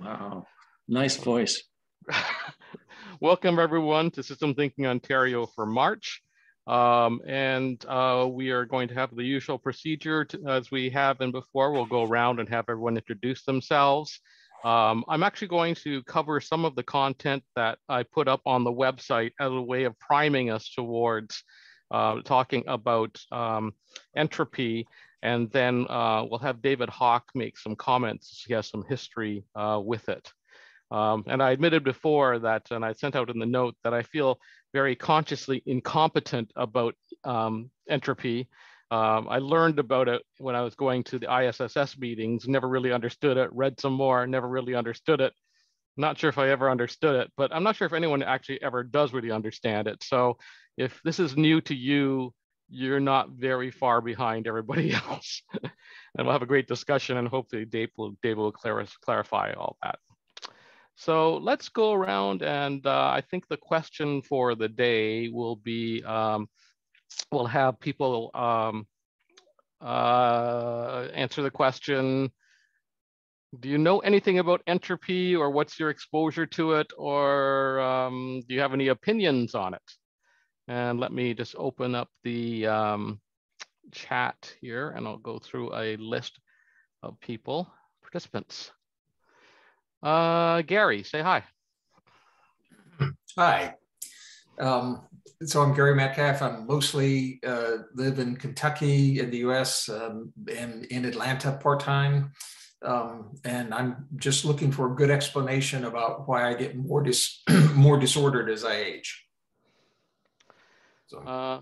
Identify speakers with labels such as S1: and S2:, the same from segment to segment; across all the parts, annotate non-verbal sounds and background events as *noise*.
S1: Wow, nice voice. *laughs*
S2: Welcome everyone to System Thinking Ontario for March. Um, and uh, we are going to have the usual procedure to, as we have been before. We'll go around and have everyone introduce themselves. Um, I'm actually going to cover some of the content that I put up on the website as a way of priming us towards uh, talking about um, entropy. And then uh, we'll have David Hawk make some comments. He has some history uh, with it. Um, and I admitted before that, and I sent out in the note that I feel very consciously incompetent about um, entropy. Um, I learned about it when I was going to the ISSS meetings, never really understood it, read some more, never really understood it. Not sure if I ever understood it, but I'm not sure if anyone actually ever does really understand it. So if this is new to you, you're not very far behind everybody *laughs* else. and we'll have a great discussion and hopefully Dave will, Dave will clarify all that. So let's go around and uh, I think the question for the day will be, um, we'll have people um, uh, answer the question, do you know anything about entropy or what's your exposure to it or um, do you have any opinions on it? And let me just open up the um, chat here and I'll go through a list of people, participants. Uh, Gary, say hi.
S3: Hi. Um, so I'm Gary Metcalf. I'm mostly uh, live in Kentucky in the U.S. Um, and in Atlanta part time. Um, and I'm just looking for a good explanation about why I get more dis *clears throat* more disordered as I age.
S2: So. Uh,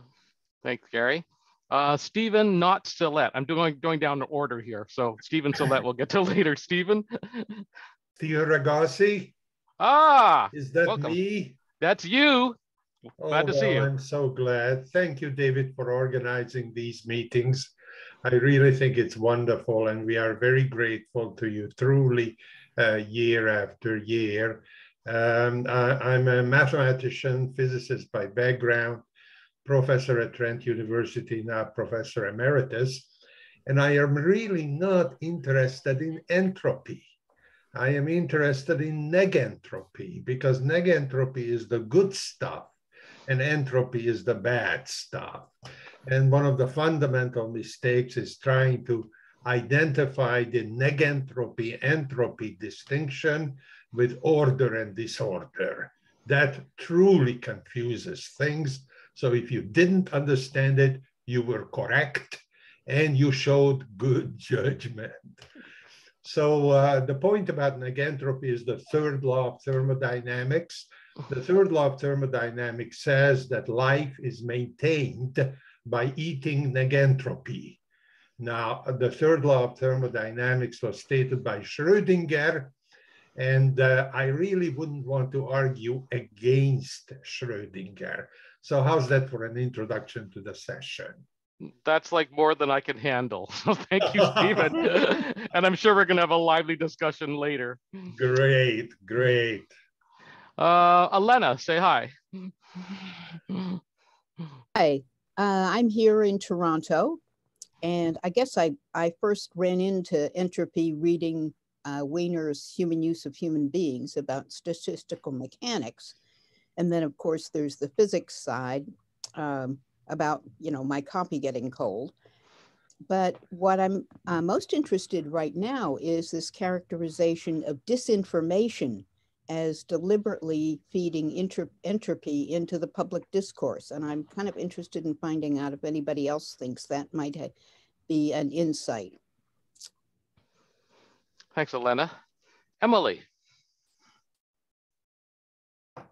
S2: thanks, Gary. Uh, Stephen, not Sillette. I'm doing going down the order here. So Stephen Sillette we'll get to *laughs* later. Stephen.
S4: Theo Regoczei.
S2: Ah,
S4: is that welcome. me?
S2: That's you. Glad
S4: oh,
S2: to see you.
S4: I'm so glad. Thank you, David, for organizing these meetings. I really think it's wonderful, and we are very grateful to you, truly, uh, year after year. Um, I, am a mathematician, physicist by background, professor at Trent University, now professor emeritus, and I am really not interested in entropy. I am interested in negentropy because negentropy is the good stuff and entropy is the bad stuff. And one of the fundamental mistakes is trying to identify the negentropy entropy distinction with order and disorder. That truly confuses things. So if you didn't understand it, you were correct and you showed good *laughs* judgment. So uh, the point about negentropy is the third law of thermodynamics. The third law of thermodynamics says that life is maintained by eating negentropy. Now, the third law of thermodynamics was stated by Schrödinger, and uh, I really wouldn't want to argue against Schrödinger. So how's that for an introduction to the session?
S2: that's like more than I can handle. *laughs* So thank you, Stephen. *laughs* and I'm sure we're going to have a lively discussion later.
S4: Great, great.
S2: Uh, Elena, say hi.
S5: Hi, uh, I'm here in Toronto. And I guess I, I first ran into entropy reading uh, Wiener's Human Use of Human Beings about statistical mechanics. And then, of course, there's the physics side. Um, about you know my copy getting cold. But what i'm uh, most interested right now is this characterization of disinformation as deliberately feeding entropy into the public discourse. And i'm kind of interested in finding out if anybody else thinks that might be an insight.
S2: Thanks elena. Emily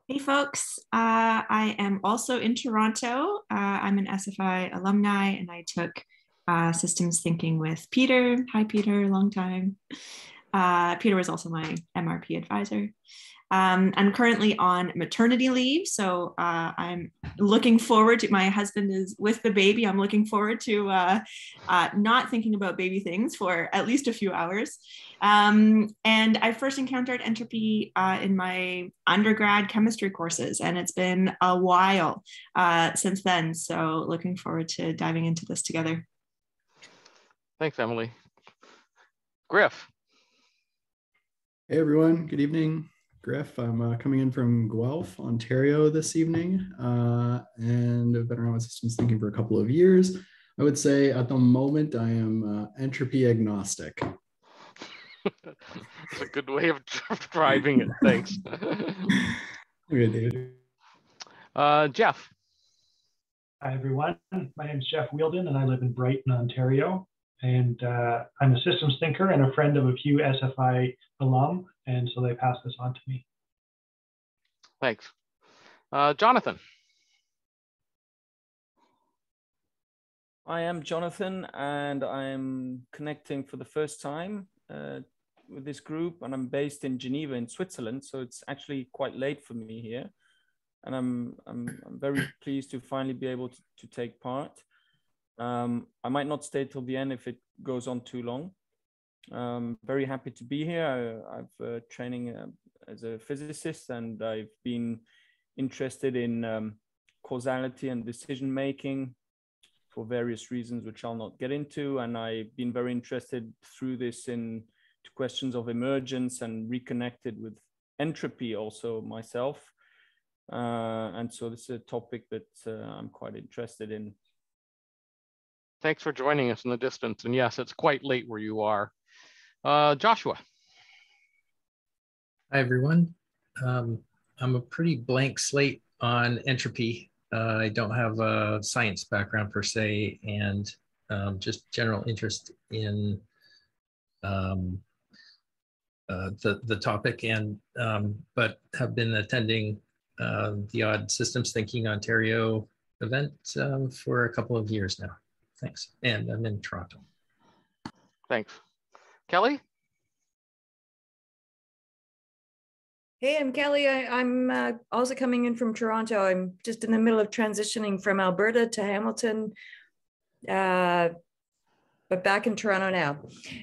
S6: Hey folks, uh, I am also in Toronto. Uh, I'm an SFI alumni and I took uh, systems thinking with Peter. Hi Peter, long time. Uh, Peter was also my MRP advisor. Um, I'm currently on maternity leave, so uh, I'm looking forward to. My husband is with the baby. I'm looking forward to uh, uh, not thinking about baby things for at least a few hours. Um, and I first encountered entropy uh, in my undergrad chemistry courses, and it's been a while uh, since then. So looking forward to diving into this together.
S2: Thanks, Emily. Griff.
S7: Hey everyone, good evening. Griff, I'm uh, coming in from Guelph, Ontario this evening, uh, and I've been around with systems thinking for a couple of years. I would say at the moment I am uh, entropy agnostic. *laughs*
S2: It's a good way of driving it. Thanks. *laughs*
S7: okay, David.
S2: Uh, Jeff.
S8: Hi, everyone. My name is Jeff Wielden, and I live in Brighton, Ontario. And uh, I'm a systems thinker and a friend of a few SFI alum, and so they passed this on to me.
S2: Thanks. Uh, Jonathan.
S9: I am Jonathan, and I'm connecting for the first time uh, with this group, and I'm based in Geneva, in Switzerland. So it's actually quite late for me here and I'm, I'm, I'm very *clears throat* pleased to finally be able to, to take part. Um, I might not stay till the end if it goes on too long. Um, very happy to be here. I, have uh, training uh, as a physicist and I've been interested in um, causality and decision making for various reasons, which I'll not get into. And I've been very interested through this in questions of emergence and reconnected with entropy also myself. Uh, and so this is a topic that uh, I'm quite interested in.
S2: Thanks for joining us in the distance. And yes, it's quite late where you are. Uh, Joshua.
S10: Hi, everyone. Um, I'm a pretty blank slate on entropy. Uh, I don't have a science background per se, and um, just general interest in um, uh, the the topic, and um, but have been attending uh, the Odd Systems Thinking Ontario event um, for a couple of years now. Thanks. And I'm in Toronto.
S2: Thanks. Kelly?
S11: Hey, I'm Kelly. I, am uh, also coming in from Toronto. I'm just in the middle of transitioning from Alberta to Hamilton, uh, but back in Toronto now.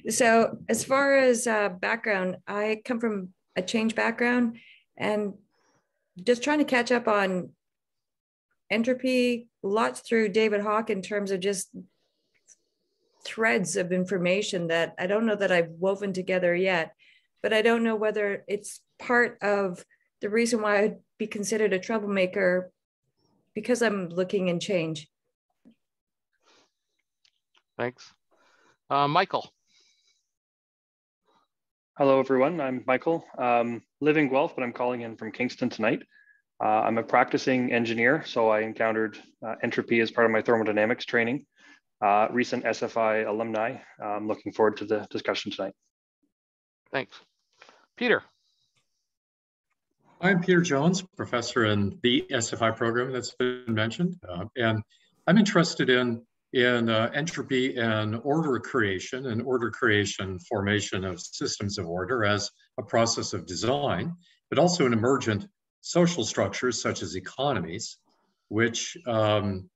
S11: So, as far as uh, background, I come from a change background, and just trying to catch up on entropy, lots through David Hawk in terms of just threads of information that I don't know that I've woven together yet, but I don't know whether it's part of the reason why I'd be considered a troublemaker because I'm looking in change.
S2: Thanks. Uh, Michael.
S1: Hello, everyone. I'm Michael. Um, live in Guelph, but I'm calling in from Kingston tonight. Uh, I'm a practicing engineer, so I encountered uh, entropy as part of my thermodynamics training. Uh, recent SFI alumni. I'm looking forward to the discussion tonight.
S2: Thanks. Peter.
S12: I'm Peter Jones, professor in the SFI program that's been mentioned. Uh, and I'm interested in in uh, entropy and order creation and order creation formation of systems of order as a process of design, but also in emergent social structures such as economies, which um,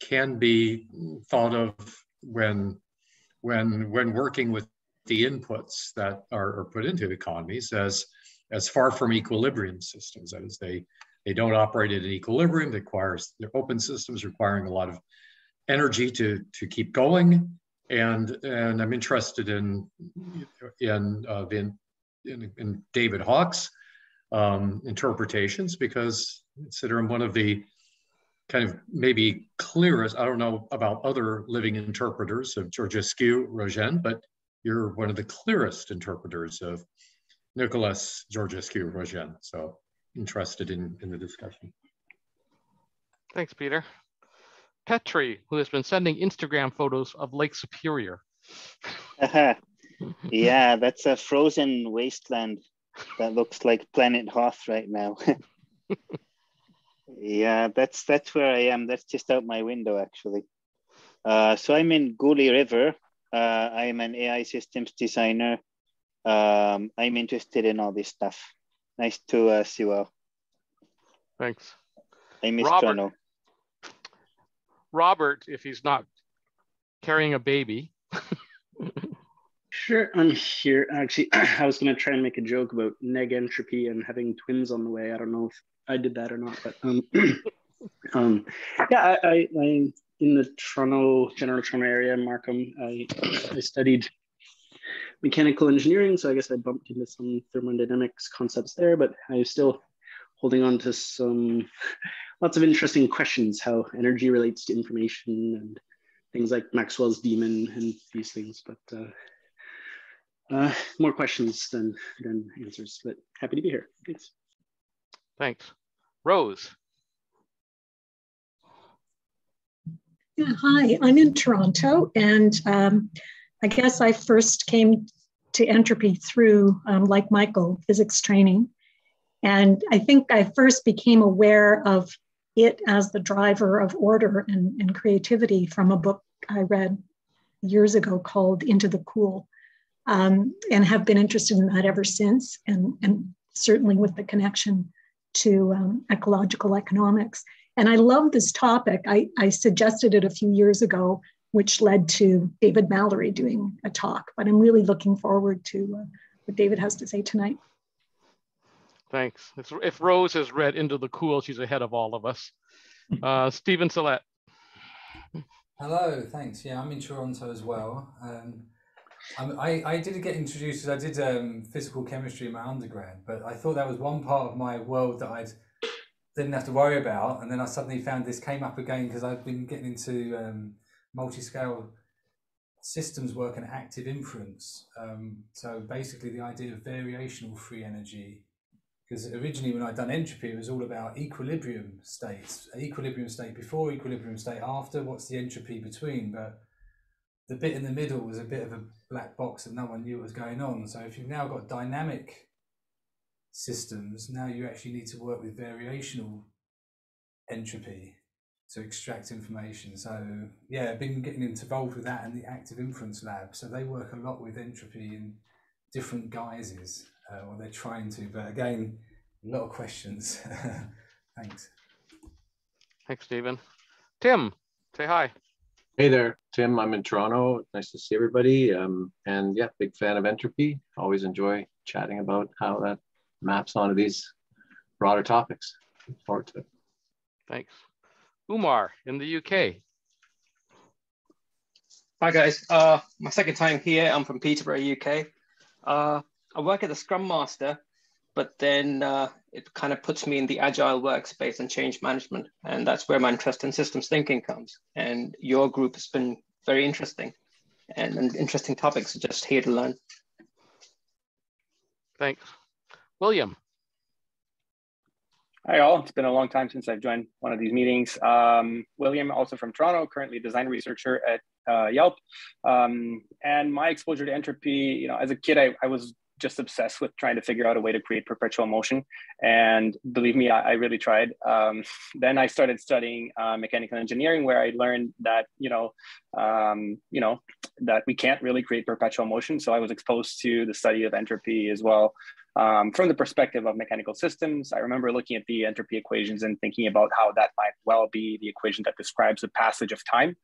S12: can be thought of when, when, when working with the inputs that are, are put into economies as, as far from equilibrium systems. That is, they, they don't operate at an equilibrium. They require, they're open systems requiring a lot of energy to to keep going and and i'm interested in in uh, in, in, in david hawk's um, interpretations because consider him one of the kind of maybe clearest i don't know about other living interpreters of georgescu roegen but you're one of the clearest interpreters of nicholas georgescu roegen so interested in in the discussion
S2: thanks peter Petri, who has been sending Instagram photos of Lake Superior. *laughs*
S13: yeah, that's a frozen wasteland that looks like Planet Hoth right now. *laughs* yeah, that's that's where I am. That's just out my window, actually. Uh, so I'm in Goulais River. Uh, I'm an AI systems designer. Um, I'm interested in all this stuff. Nice to uh, see you all.
S2: Thanks.
S13: I miss
S2: Robert,
S13: Toronto.
S2: Robert if he's not carrying a baby. *laughs*
S14: sure, I'm here. Actually, *clears throat* I was going to try and make a joke about neg entropy and having twins on the way. I don't know if I did that or not, but um, *clears throat* um, yeah, I, I, I in the Toronto, general Toronto area, Markham, I, I studied mechanical engineering. So I guess I bumped into some thermodynamics concepts there, but I'm still holding on to some *laughs* lots of interesting questions, how energy relates to information and things like Maxwell's demon and these things. But uh, uh, more questions than, than answers, but happy to be here. Thanks.
S2: Thanks. Rose.
S15: Yeah, hi, I'm in Toronto, and um, I guess I first came to entropy through, um, like Michael, physics training. And I think I first became aware of it as the driver of order and, and creativity from a book I read years ago called Into the Cool, um, and have been interested in that ever since, and, and certainly with the connection to um, ecological economics. And I love this topic. I, I suggested it a few years ago, which led to David Mallory doing a talk. But I'm really looking forward to uh, what David has to say tonight.
S2: Thanks. if Rose has read Into the Cool, she's ahead of all of us. *laughs* Uh, Stephen Sillett.
S16: Hello, thanks. Yeah, I'm in Toronto as well. Um, I, I did get introduced, I did um, physical chemistry in my undergrad, but I thought that was one part of my world that I didn't have to worry about. And then I suddenly found this came up again because I've been getting into um, multi-scale systems work and active inference. Um, so basically the idea of variational free energy, because originally when I'd done entropy, it was all about equilibrium states, equilibrium state before, equilibrium state after, what's the entropy between, but the bit in the middle was a bit of a black box and no one knew what was going on. So if you've now got dynamic systems, now you actually need to work with variational entropy to extract information. So yeah, I've been getting involved with that in the active inference lab. So they work a lot with entropy in different guises, uh, or they're trying to. But again, a lot of questions. *laughs* Thanks.
S2: Thanks, Stephen. Tim, say hi.
S17: Hey there, Tim. I'm in Toronto. Nice to see everybody. Um, and yeah, big fan of entropy. Always enjoy chatting about how that maps onto these broader topics. Look forward to it.
S2: Thanks. Umar in the UK.
S18: Hi guys, uh, my second time here. I'm from Peterborough, UK. Uh, I work as a Scrum Master, but then uh, it kind of puts me in the agile workspace and change management, and that's where my interest in systems thinking comes. And your group has been very interesting, and, and interesting topics. Just here to learn.
S2: Thanks, William.
S19: Hi all, it's been a long time since I've joined one of these meetings. Um, William, also from Toronto, currently design researcher at uh, Yelp. Um, and my exposure to entropy, you know, as a kid, I, I, was just obsessed with trying to figure out a way to create perpetual motion. And believe me, I, I really tried. Um, *laughs* then I started studying uh, mechanical engineering, where I learned that, you know, um, you know, that we can't really create perpetual motion. So I was exposed to the study of entropy as well. Um, from the perspective of mechanical systems, I remember looking at the entropy equations and thinking about how that might well be the equation that describes the passage of time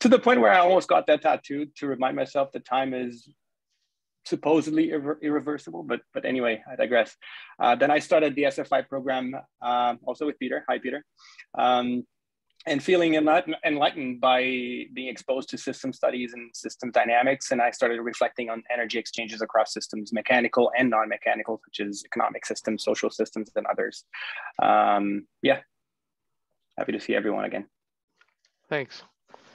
S19: to the point where I almost got that tattooed to remind myself that time is supposedly irre irreversible, but but anyway, I digress. Uh, then I started the SFI program uh, also with Peter. Hi, Peter. Um, and feeling enlightened by being exposed to system studies and system dynamics. And I started reflecting on energy exchanges across systems, mechanical and non-mechanical, such as economic systems, social systems, and others. Um, yeah, happy to see everyone again.
S2: Thanks.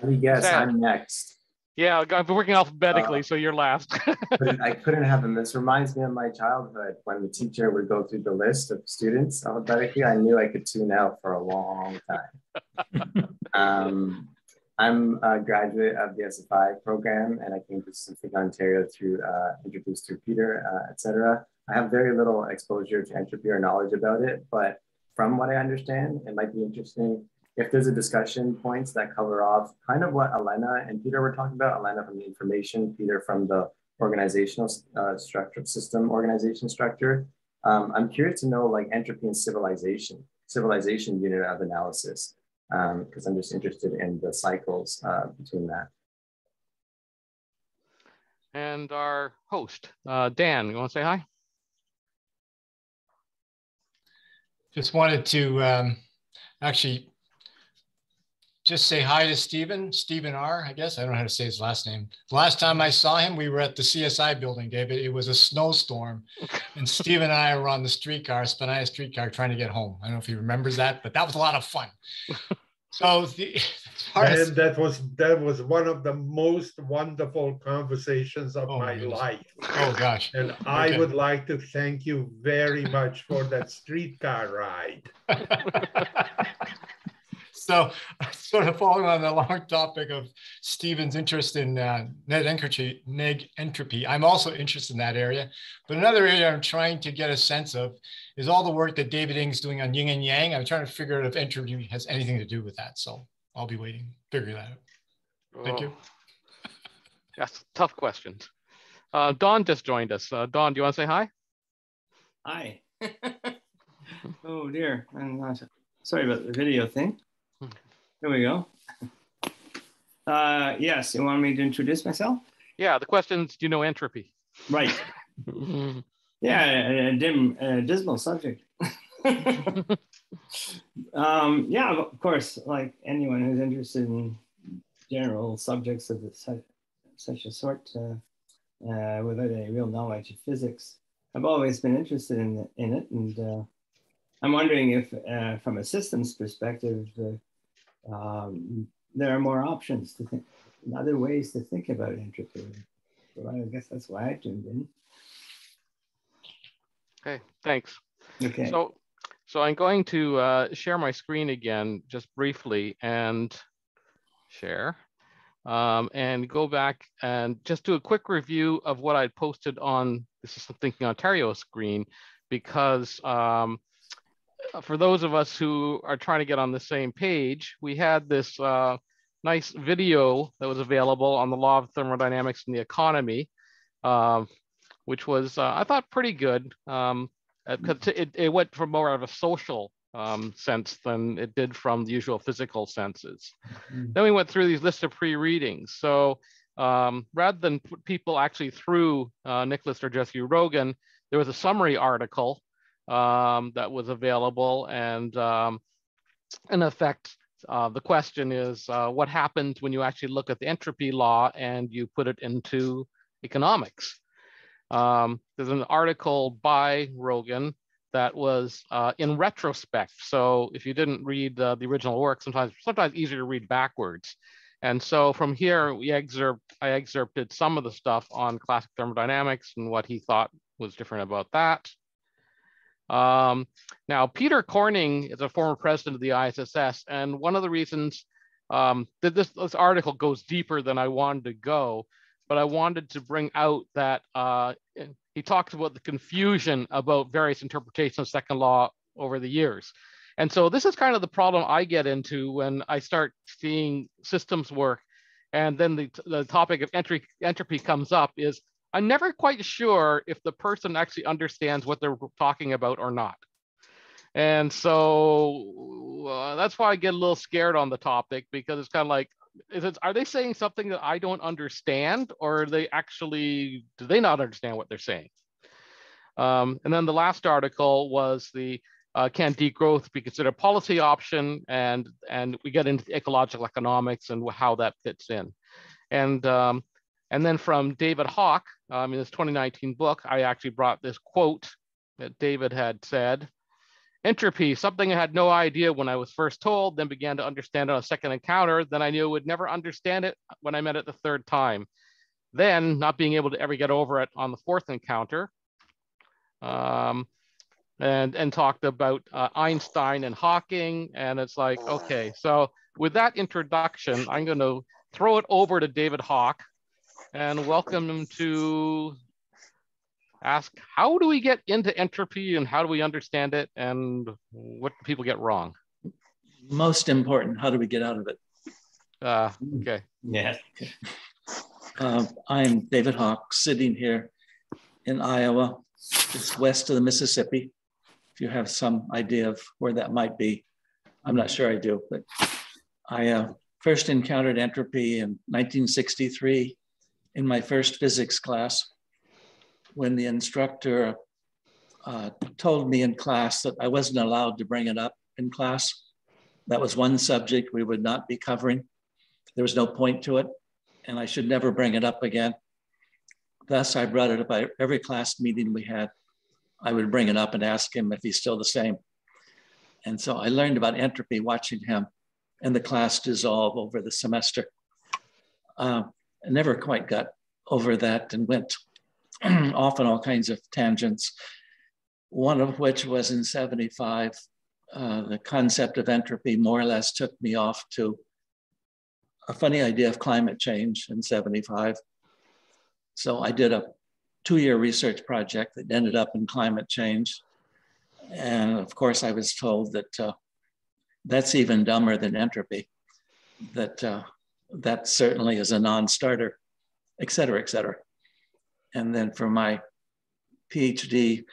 S20: Let me guess, Sam. I'm next.
S2: Yeah, I've been working alphabetically, uh, so you're last. *laughs*
S20: I couldn't have them. This reminds me of my childhood when the teacher would go through the list of students alphabetically. I knew I could tune out for a long time. *laughs* um, I'm a graduate of the SFI program, and I came to System Ontario through uh, introduced through Peter, uh, etc. I have very little exposure to entropy or knowledge about it, but from what I understand, it might be interesting if there's a discussion points that cover off kind of what Elena and Peter were talking about, Elena from the information, Peter from the organizational uh, structure, system organization structure. Um, I'm curious to know like entropy and civilization, civilization unit of analysis, because um, I'm just interested in the cycles uh, between that.
S2: And our host, uh, Dan, you want to say hi?
S21: Just wanted to um, actually just say hi to Stephen, Stephen R, I guess. I don't know how to say his last name. The last time I saw him, we were at the CSI building, David. It was a snowstorm. And *laughs* Stephen and I were on the streetcar, Spadina streetcar, trying to get home. I don't know if he remembers that, but that was a lot of fun. *laughs* So the, *laughs*
S4: and that was that was one of the most wonderful conversations of oh, my life.
S21: Oh gosh!
S4: And okay. I would like to thank you very much for that streetcar ride.
S21: So, *laughs* sort of following on the long topic of Stephen's interest in uh, net entropy, neg entropy, I'm also interested in that area. But another area I'm trying to get a sense of is all the work that David Ing's doing on yin and yang. I'm trying to figure out if entropy has anything to do with that. So I'll be waiting, figure that out. Thank oh. you. *laughs*
S2: That's tough questions. Uh, Don just joined us. Uh, Don, do you want to say hi?
S22: Hi. *laughs* oh dear. I'm not, sorry about the video thing. Here we go. Uh, yes, you want me to introduce myself?
S2: Yeah, the questions, do you know entropy?
S22: Right. *laughs* yeah, a, a dim, a dismal subject. *laughs* um, yeah, of course, like anyone who's interested in general subjects of such, such a sort uh, uh, without any real knowledge of physics, I've always been interested in, in it. And uh, I'm wondering if, uh, from a systems perspective, um, there are more options to think, other ways to think about entropy. So I guess that's why I tuned in.
S2: Okay, thanks.
S22: Okay.
S2: So, so I'm going to uh, share my screen again, just briefly, and share, um, and go back and just do a quick review of what I posted on Systems Thinking Ontario screen, because um, for those of us who are trying to get on the same page, we had this uh, nice video that was available on the law of thermodynamics in the economy, um, which was, uh, I thought, pretty good. Um, it, it, went from more of a social um, sense than it did from the usual physical senses. Mm-hmm. Then we went through these lists of pre-readings. So um, rather than put people actually through uh, Nicholas Georgescu-Roegen, there was a summary article um, that was available. And um, in effect, uh, the question is uh, what happens when you actually look at the entropy law and you put it into economics? Um, there's an article by Roegen that was uh, in retrospect. So if you didn't read the original work, sometimes sometimes easier to read backwards. And so from here, we excerpt, I excerpted some of the stuff on classic thermodynamics and what he thought was different about that. Um, now, Peter Corning is a former president of the ISSS, and one of the reasons um, that this, this article goes deeper than I wanted to go, but I wanted to bring out that uh, he talks about the confusion about various interpretations of second law over the years. And so this is kind of the problem I get into when I start seeing systems work and then the, the topic of entry, entropy comes up is I'm never quite sure if the person actually understands what they're talking about or not. And so uh, that's why I get a little scared on the topic because it's kind of like, is it, are they saying something that I don't understand or are they actually, do they not understand what they're saying? Um, and then the last article was the uh, can degrowth be considered a policy option? And, and we get into ecological economics and how that fits in. And um, and then from David Hawk um, in his 2019 book, I actually brought this quote that David had said Entropy, something I had no idea when I was first told, then began to understand on a second encounter. Then I knew I would never understand it when I met it the third time. Then, not being able to ever get over it on the fourth encounter, um, and and talked about uh, Einstein and Hawking, and it's like, okay, so with that introduction, I'm going to throw it over to David Hawk, and welcome him to ask how do we get into entropy and how do we understand it and what do people get wrong?
S23: Most important, how do we get out of it?
S2: Uh, okay.
S22: Yeah.
S23: Uh, I'm David Hawk, sitting here in Iowa. It's west of the Mississippi. If you have some idea of where that might be, I'm not sure I do, but I uh, first encountered entropy in 1963 in my first physics class when the instructor uh, told me in class that I wasn't allowed to bring it up in class That was one subject we would not be covering. There was no point to it, and I should never bring it up again. Thus, I brought it up every class meeting we had. I would bring it up and ask him if he's still the same. And so I learned about entropy watching him and the class dissolve over the semester. Uh, Never quite got over that and went *clears throat* off on all kinds of tangents. One of which was in 75, uh, the concept of entropy more or less took me off to a funny idea of climate change in 75. So I did a two-year research project that ended up in climate change. And of course, I was told that uh, that's even dumber than entropy, that uh, that certainly is a non-starter, et cetera, et cetera. And then for my PhD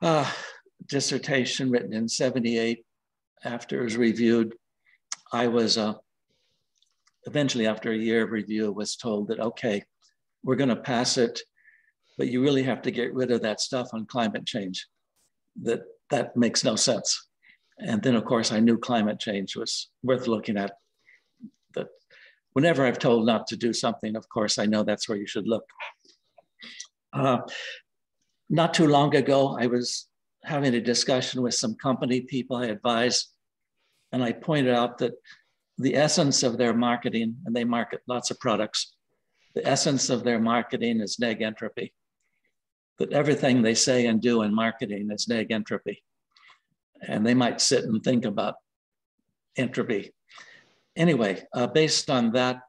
S23: uh, dissertation written in 78, after it was reviewed, I was uh, eventually after a year of review was told that, okay, we're gonna pass it, but you really have to get rid of that stuff on climate change. That, that makes no sense. And then of course I knew climate change was worth looking at. That whenever I've told not to do something, of course, I know that's where you should look. Uh, not too long ago, I was having a discussion with some company people I advise, and I pointed out that the essence of their marketing, and they market lots of products, the essence of their marketing is neg entropy. That everything they say and do in marketing is neg entropy. And they might sit and think about entropy. Anyway, uh, based on that,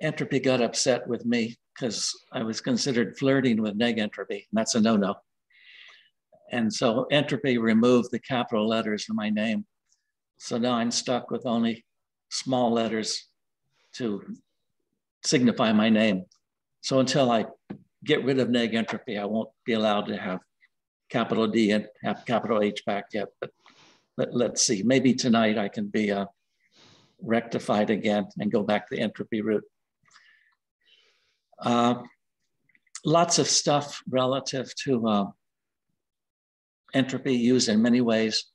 S23: entropy got upset with me because I was considered flirting with neg entropy, and that's a no no. And so entropy removed the capital letters from my name. So now I'm stuck with only small letters to signify my name. So until I get rid of neg entropy, I won't be allowed to have capital D and have capital H back yet. But let, us see, maybe tonight I can be uh, rectified again and go back the entropy route. Uh, lots of stuff relative to uh, entropy used in many ways.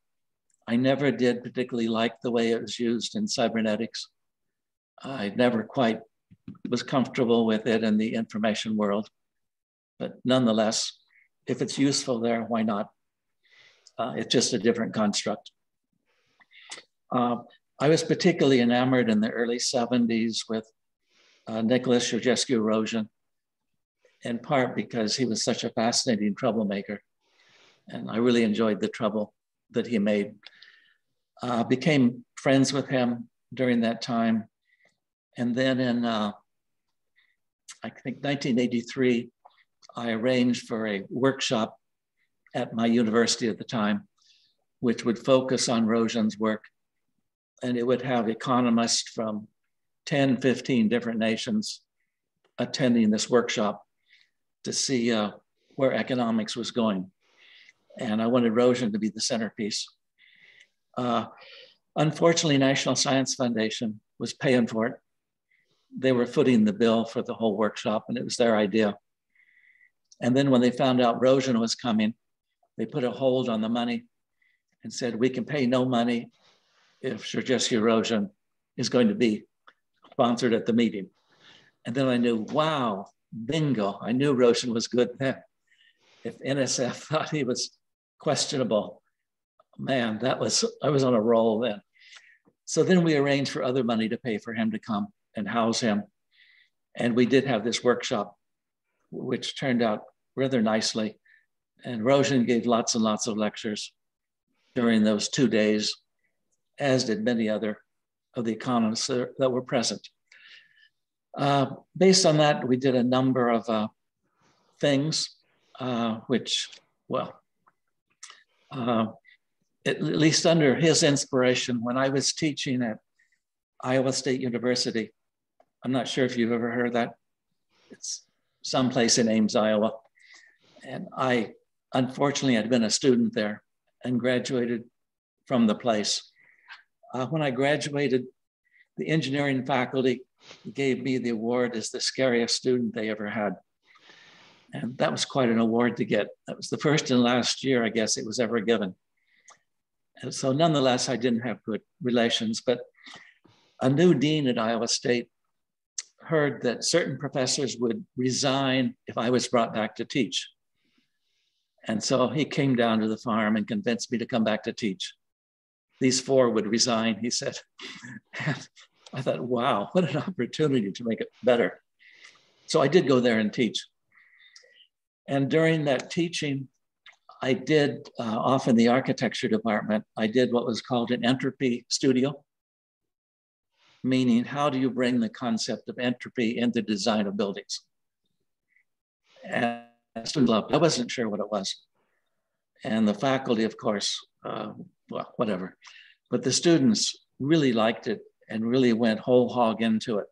S23: I never did particularly like the way it was used in cybernetics. I never quite was comfortable with it in the information world. But nonetheless, if it's useful there, why not? Uh, it's just a different construct. Uh, I was particularly enamored in the early 70s with uh, Nicholas Georgescu-Roegen, in part because he was such a fascinating troublemaker. And I really enjoyed the trouble that he made. Uh, became friends with him during that time. And then in, uh, I think 1983, I arranged for a workshop at my university at the time, which would focus on Roegen's work. And it would have economists from 10, 15 different nations attending this workshop to see uh, where economics was going. And I wanted Roegen to be the centerpiece. Uh, unfortunately, National Science Foundation was paying for it. They were footing the bill for the whole workshop, and it was their idea. And then when they found out Roegen was coming, they put a hold on the money and said, we can pay no money if Georgescu-Roegen is going to be sponsored at the meeting. And then I knew, wow, bingo, I knew Roegen was good then. If NSF *laughs* thought he was questionable, man, that was, I was on a roll then. So then we arranged for other money to pay for him to come and house him. And we did have this workshop, which turned out rather nicely. And Roegen gave lots and lots of lectures during those two days, as did many other of the economists that were present. Uh, based on that, we did a number of uh, things, uh, which, well, uh, at least under his inspiration, when I was teaching at Iowa State University, I'm not sure if you've ever heard that. It's someplace in Ames, Iowa. And I, unfortunately, had been a student there and graduated from the place. Uh, when I graduated, the engineering faculty gave me the award as the scariest student they ever had. And that was quite an award to get. That was the first and last year, I guess, it was ever given. And so nonetheless, I didn't have good relations, but a new dean at Iowa State heard that certain professors would resign if I was brought back to teach. And so he came down to the farm and convinced me to come back to teach. These four would resign, he said. And I thought, wow, what an opportunity to make it better. So I did go there and teach. And during that teaching, I did, uh, off in the architecture department, I did what was called an entropy studio, meaning how do you bring the concept of entropy into the design of buildings? And I wasn't sure what it was. And the faculty, of course, uh, well, whatever. But the students really liked it and really went whole hog into it.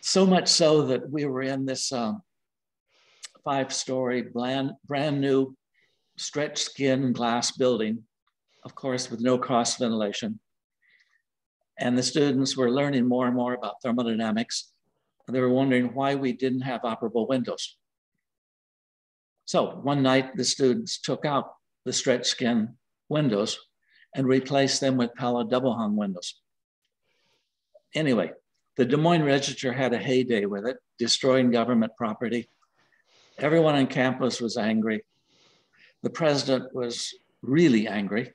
S23: So much so that we were in this um, five story brand, brand new stretch skin glass building, of course, with no cross ventilation. And the students were learning more and more about thermodynamics. They were wondering why we didn't have operable windows. So one night, the students took out the stretch skin windows and replaced them with Pella double hung windows. Anyway, the Des Moines Register had a heyday with it, destroying government property. Everyone on campus was angry. The president was really angry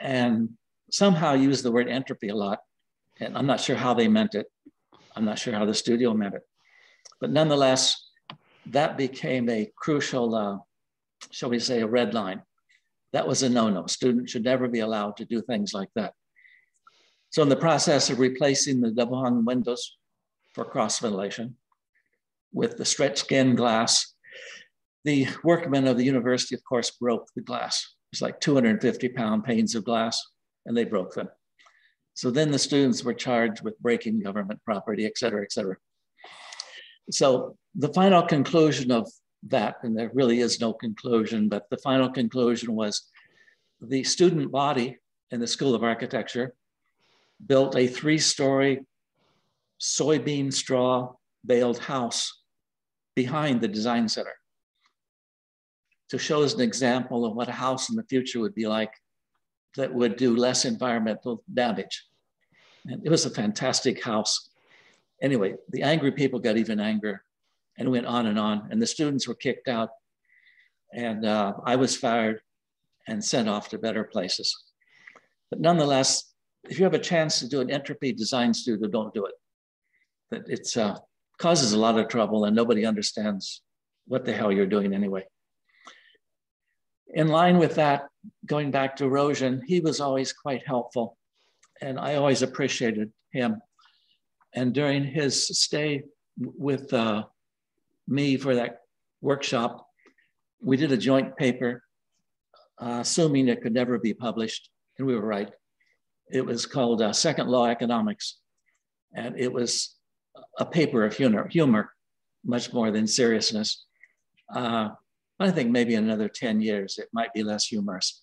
S23: and somehow used the word entropy a lot. And I'm not sure how they meant it. I'm not sure how the studio meant it. But nonetheless, that became a crucial, uh, shall we say, a red line. That was a no-no. Students should never be allowed to do things like that. So in the process of replacing the double hung windows for cross ventilation with the stretch skin glass, the workmen of the university, of course, broke the glass. It's like 250 pound panes of glass and they broke them. So then the students were charged with breaking government property, et cetera, et cetera. So the final conclusion of that, and there really is no conclusion, but the final conclusion was the student body in the School of Architecture built a three-story soybean straw baled house behind the design center to show as an example of what a house in the future would be like that would do less environmental damage. And it was a fantastic house. Anyway, the angry people got even angrier and went on and on. And the students were kicked out. And uh, I was fired and sent off to better places. But nonetheless, if you have a chance to do an entropy design studio, don't do it. That it uh, causes a lot of trouble and nobody understands what the hell you're doing anyway. In line with that, going back to Roegen, he was always quite helpful and I always appreciated him. And during his stay with uh, me for that workshop, we did a joint paper, uh, assuming it could never be published, and we were right. It was called uh, Second Law Economics, and it was a paper of humor, humor much more than seriousness. Uh, I think maybe in another 10 years, it might be less humorous.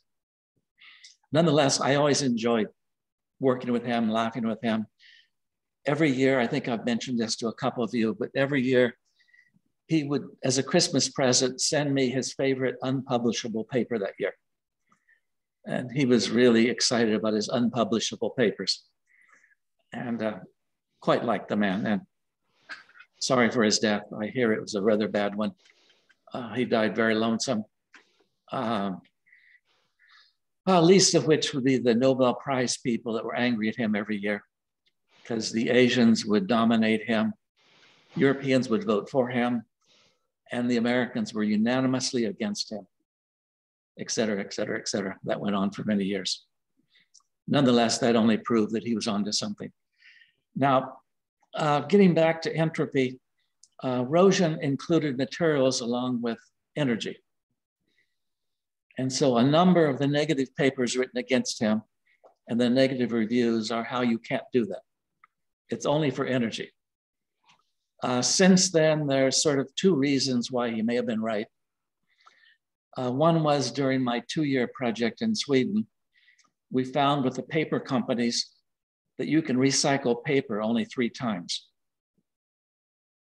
S23: Nonetheless, I always enjoyed working with him, laughing with him. Every year, I think I've mentioned this to a couple of you, but every year he would, as a Christmas present, send me his favorite unpublishable paper that year. And he was really excited about his unpublishable papers and uh, quite liked the man. And sorry for his death. I hear it was a rather bad one. Uh, he died very lonesome. Um, uh, least of which would be the Nobel Prize people that were angry at him every year because the Asians would dominate him, Europeans would vote for him, and the Americans were unanimously against him, et cetera, et cetera, et cetera. That went on for many years. Nonetheless, that only proved that he was onto something. Now, uh, getting back to entropy, uh, Roegen included materials along with energy. And so a number of the negative papers written against him and the negative reviews are how you can't do that. It's only for energy. Uh, since then, there's sort of two reasons why he may have been right. Uh, one was during my two-year project in Sweden, we found with the paper companies that you can recycle paper only three times.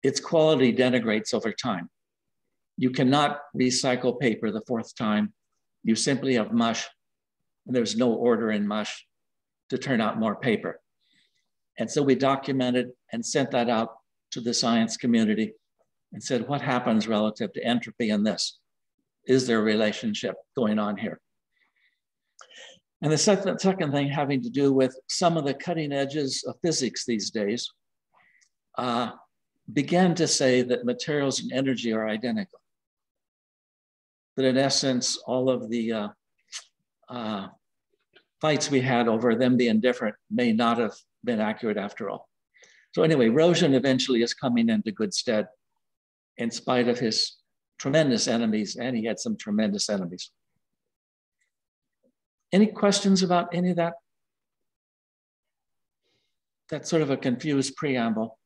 S23: Its quality denigrates over time. You cannot recycle paper the fourth time. You simply have mush and there's no order in MUSH to turn out more paper. And so we documented and sent that out to the science community and said, what happens relative to entropy in this? Is there a relationship going on here? And the second, second thing having to do with some of the cutting edges of physics these days uh, began to say that materials and energy are identical. That in essence, all of the uh, uh, fights we had over them being different may not have been accurate after all. So anyway, Rosen eventually is coming into good stead in spite of his tremendous enemies, and he had some tremendous enemies. Any questions about any of that? That's sort of a confused preamble.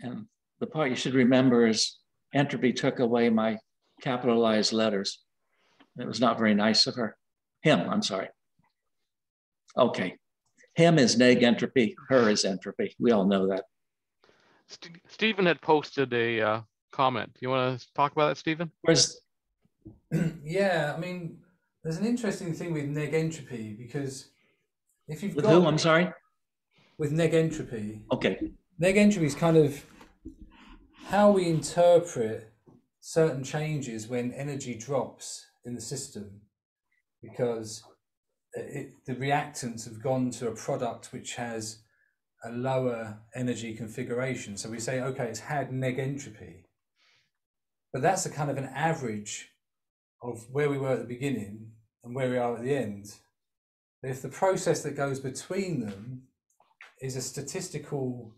S23: And the part you should remember is entropy took away my capitalized letters. It was not very nice of her. Him, I'm sorry. Okay. Him is neg entropy, her is entropy. We all know that.
S2: St Stephen had posted a uh, comment. You want to talk about that, Stephen?
S23: Where's *clears throat*
S16: yeah, I mean, there's an interesting thing with neg entropy because if you've
S23: with
S16: got
S23: who? I'm sorry.
S16: with neg entropy,
S23: Okay.
S16: neg entropy is kind of how we interpret certain changes when energy drops in the system because it, the reactants have gone to a product which has a lower energy configuration. So we say, okay, it's had neg entropy. But that's a kind of an average of where we were at the beginning and where we are at the end. If the process that goes between them is a statistical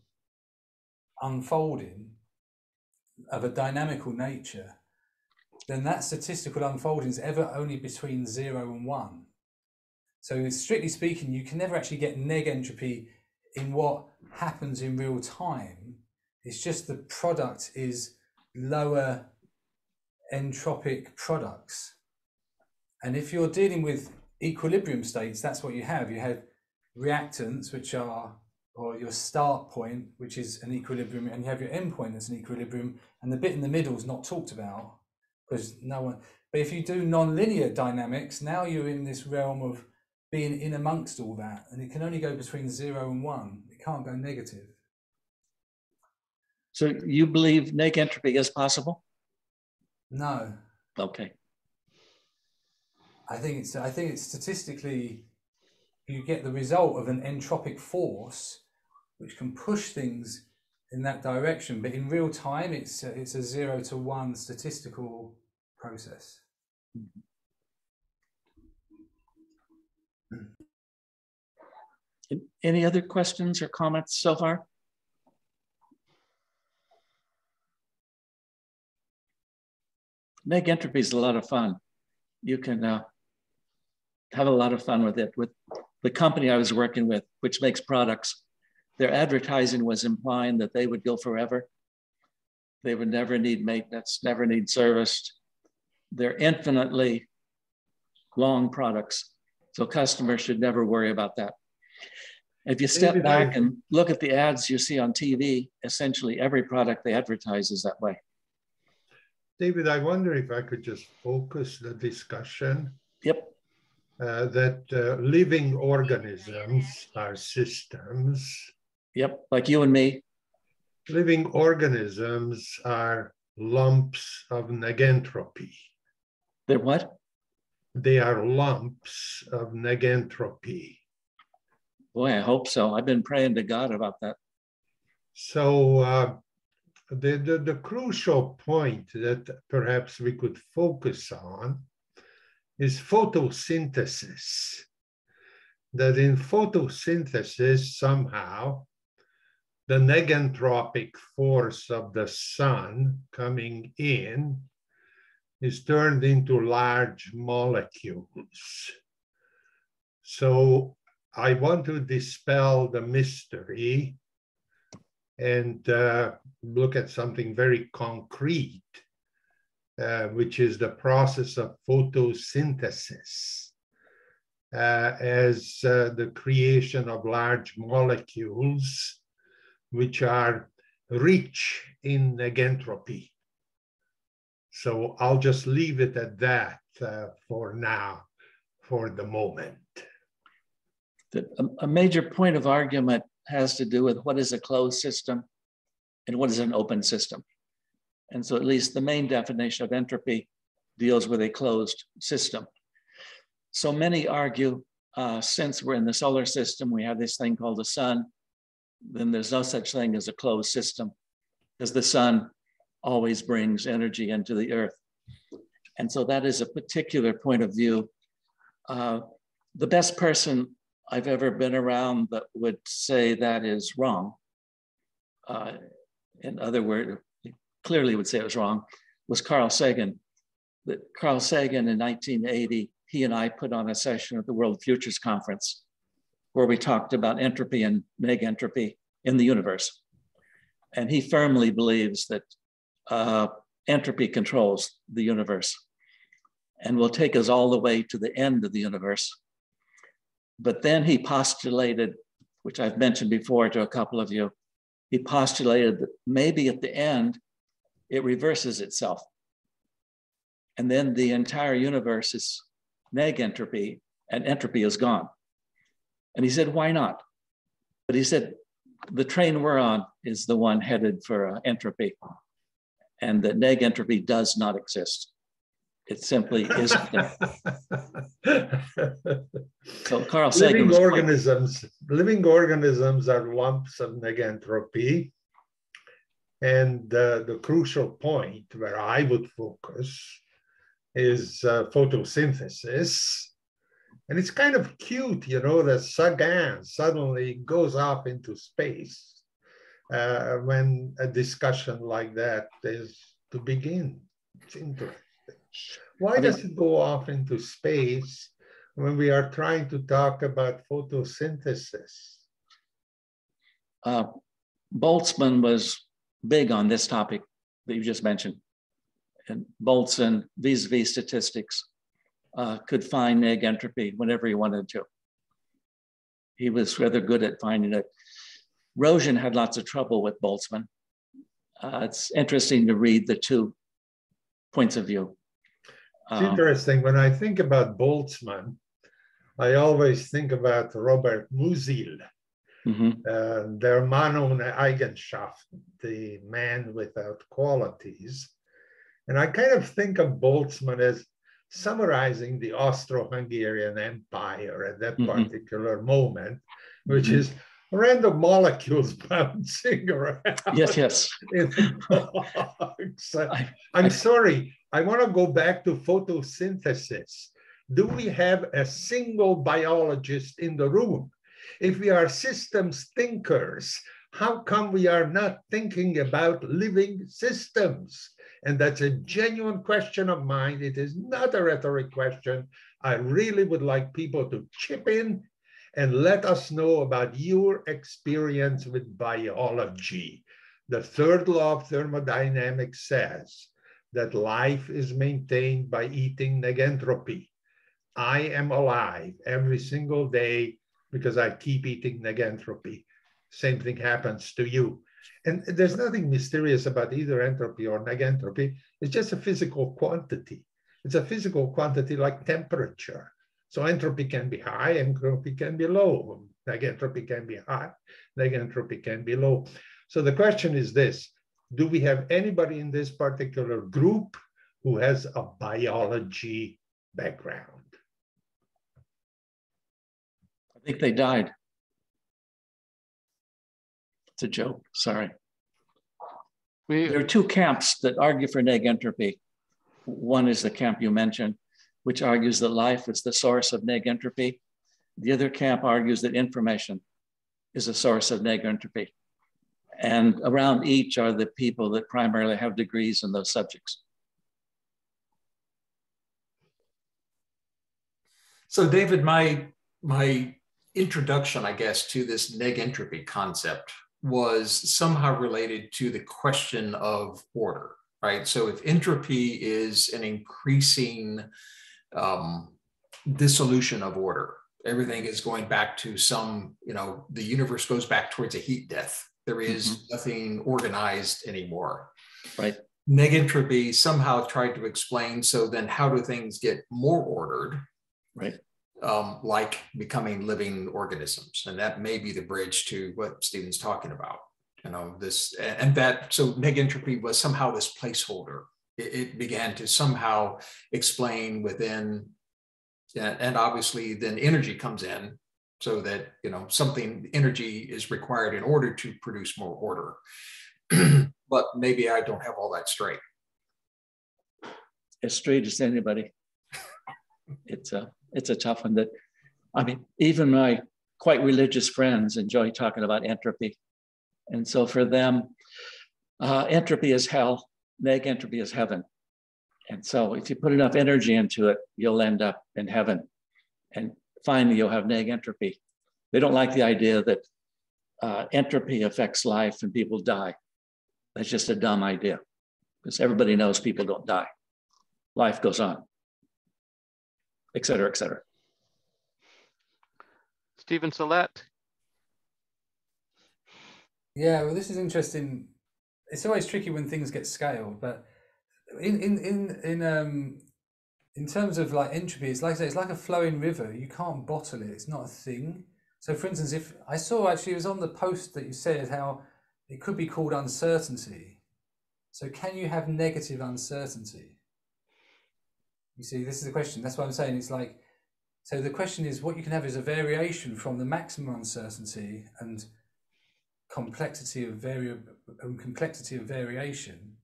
S16: unfolding of a dynamical nature, then that statistical unfolding is ever only between zero and one. So strictly speaking, you can never actually get neg entropy in what happens in real time. It's just the product is lower entropic products. And if you're dealing with equilibrium states, that's what you have. You have reactants, which are, or your start point, which is an equilibrium, and you have your end point that's an equilibrium, and the bit in the middle is not talked about because no one. But if you do nonlinear dynamics, now you're in this realm of being in amongst all that, and it can only go between zero and one. It can't go negative.
S23: So you believe neg entropy is possible?
S16: No,
S23: Okay.
S16: I think it's. I think it's statistically, you get the result of an entropic force, which can push things in that direction. But in real time, it's a, it's a zero to one statistical process. Mm-hmm.
S23: Any other questions or comments so far? Neg entropy is a lot of fun. You can uh, have a lot of fun with it. With the company I was working with, which makes products, their advertising was implying that they would go forever. They would never need maintenance, never need service. They're infinitely long products. So customers should never worry about that. If you step back and look at the ads you see on TV, essentially every product they advertise is that way.
S4: David, I wonder if I could just focus the discussion.
S23: Yep.
S4: Uh, that uh, living organisms are systems.
S23: Yep, like you and me.
S4: Living organisms are lumps of negentropy.
S23: They're what?
S4: They are lumps of negentropy.
S23: Boy, I hope so. I've been praying to God about that.
S4: So uh, the, the, the crucial point that perhaps we could focus on is photosynthesis. That in photosynthesis, somehow, the negentropic force of the sun coming in is turned into large molecules. So I want to dispel the mystery and uh, look at something very concrete, uh, which is the process of photosynthesis uh, as uh, the creation of large molecules, which are rich in negentropy. So I'll just leave it at that uh, for now. for the moment?
S23: The, a, a major point of argument has to do with what is a closed system and what is an open system. And so at least the main definition of entropy deals with a closed system. So many argue uh, since we're in the solar system, we have this thing called the sun, then there's no such thing as a closed system because the sun always brings energy into the earth. And so that is a particular point of view. Uh, the best person I've ever been around that would say that is wrong, uh, in other words, clearly would say it was wrong, was Carl Sagan. That Carl Sagan in 1980, he and I put on a session at the World Futures Conference where we talked about entropy and negentropy in the universe. And he firmly believes that uh, entropy controls the universe and will take us all the way to the end of the universe. But then he postulated, which I've mentioned before to a couple of you, he postulated that maybe at the end it reverses itself. And then the entire universe is neg entropy and entropy is gone. And he said, why not? But he said, the train we're on is the one headed for uh, entropy and that neg entropy does not exist. It simply isn't *laughs* there.
S4: so Carl Sagan living organisms, living organisms are lumps of negentropy. And uh, the crucial point where I would focus is uh, photosynthesis. And it's kind of cute, you know, that Sagan suddenly goes off into space uh, when a discussion like that is to begin. It's interesting. Why does it go off into space when we are trying to talk about photosynthesis?
S23: Uh, Boltzmann was big on this topic that you just mentioned. And Boltzmann, vis-a-vis statistics, uh, could find neg entropy whenever he wanted to. He was rather good at finding it. Rosen had lots of trouble with Boltzmann. Uh, it's interesting to read the two points of view.
S4: It's um, interesting. When I think about Boltzmann, I always think about Robert Musil, mm-hmm. uh, der Mann ohne Eigenschaften, the man without qualities. And I kind of think of Boltzmann as summarizing the Austro-Hungarian Empire at that mm-hmm. particular moment, which mm-hmm. is random molecules *laughs* bouncing around.
S23: Yes, yes. In *laughs*
S4: I, I'm I, sorry, I want to go back to photosynthesis. Do we have a single biologist in the room? If we are systems thinkers, how come we are not thinking about living systems? And that's a genuine question of mine. It is not a rhetoric question. I really would like people to chip in and let us know about your experience with biology. The third law of thermodynamics says that life is maintained by eating negentropy. I am alive every single day because I keep eating negentropy. Same thing happens to you. And there's nothing mysterious about either entropy or negentropy. It's just a physical quantity. It's a physical quantity like temperature. So entropy can be high, entropy can be low. Negentropy can be high, negentropy can be low. So the question is this, do we have anybody in this particular group who has a biology background?
S23: I think they died. It's a joke, sorry. We, there are two camps that argue for neg entropy. One is the camp you mentioned, which argues that life is the source of neg entropy. The other camp argues that information is a source of neg entropy. And around each are the people that primarily have degrees in those subjects.
S24: So David, my, my introduction, I guess, to this neg entropy concept was somehow related to the question of order, right? So if entropy is an increasing um, dissolution of order, everything is going back to some, you know, the universe goes back towards a heat death there is mm-hmm. nothing organized anymore.
S23: Right.
S24: Negentropy somehow tried to explain so then how do things get more ordered?
S23: Right.
S24: um, like becoming living organisms. And that may be the bridge to what Stephen's talking about. You know, this and that so neg entropy was somehow this placeholder. It, it began to somehow explain within, and obviously then energy comes in so that you know something energy is required in order to produce more order. *clears throat* but maybe I don't have all that straight.
S23: As straight as anybody. *laughs* it's a it's a tough one that I mean, even my quite religious friends enjoy talking about entropy. And so for them, uh, entropy is hell, neg entropy is heaven. And so if you put enough energy into it, you'll end up in heaven. And finally, you'll have neg entropy. They don't like the idea that uh, entropy affects life and people die. That's just a dumb idea because everybody knows people don't die. Life goes on, et cetera, et cetera.
S2: Stephen Salett.
S16: Yeah, well, this is interesting. It's always tricky when things get scaled, but in in in in um in terms of like entropy, it's like I say, it's like a flowing river. You can't bottle it. It's not a thing. So, for instance, if I saw actually it was on the post that you said how it could be called uncertainty. So, can you have negative uncertainty? You see, this is the question. That's what I'm saying. It's like so the question is what you can have is a variation from the maximum uncertainty and complexity of variable um, complexity of variation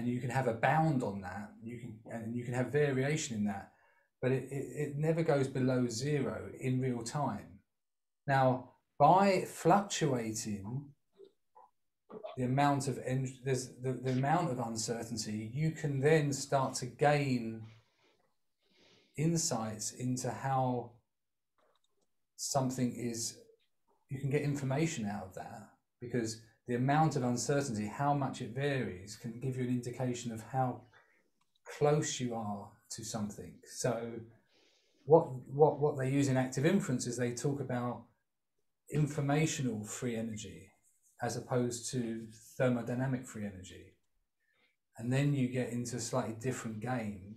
S16: and you can have a bound on that you can and you can have variation in that but it, it, it never goes below zero in real time. Now by fluctuating the amount of there's the, the amount of uncertainty you can then start to gain insights into how something is you can get information out of that because the amount of uncertainty how much it varies can give you an indication of how close you are to something. So what what what they use in active inference is they talk about informational free energy as opposed to thermodynamic free energy. And then you get into a slightly different game.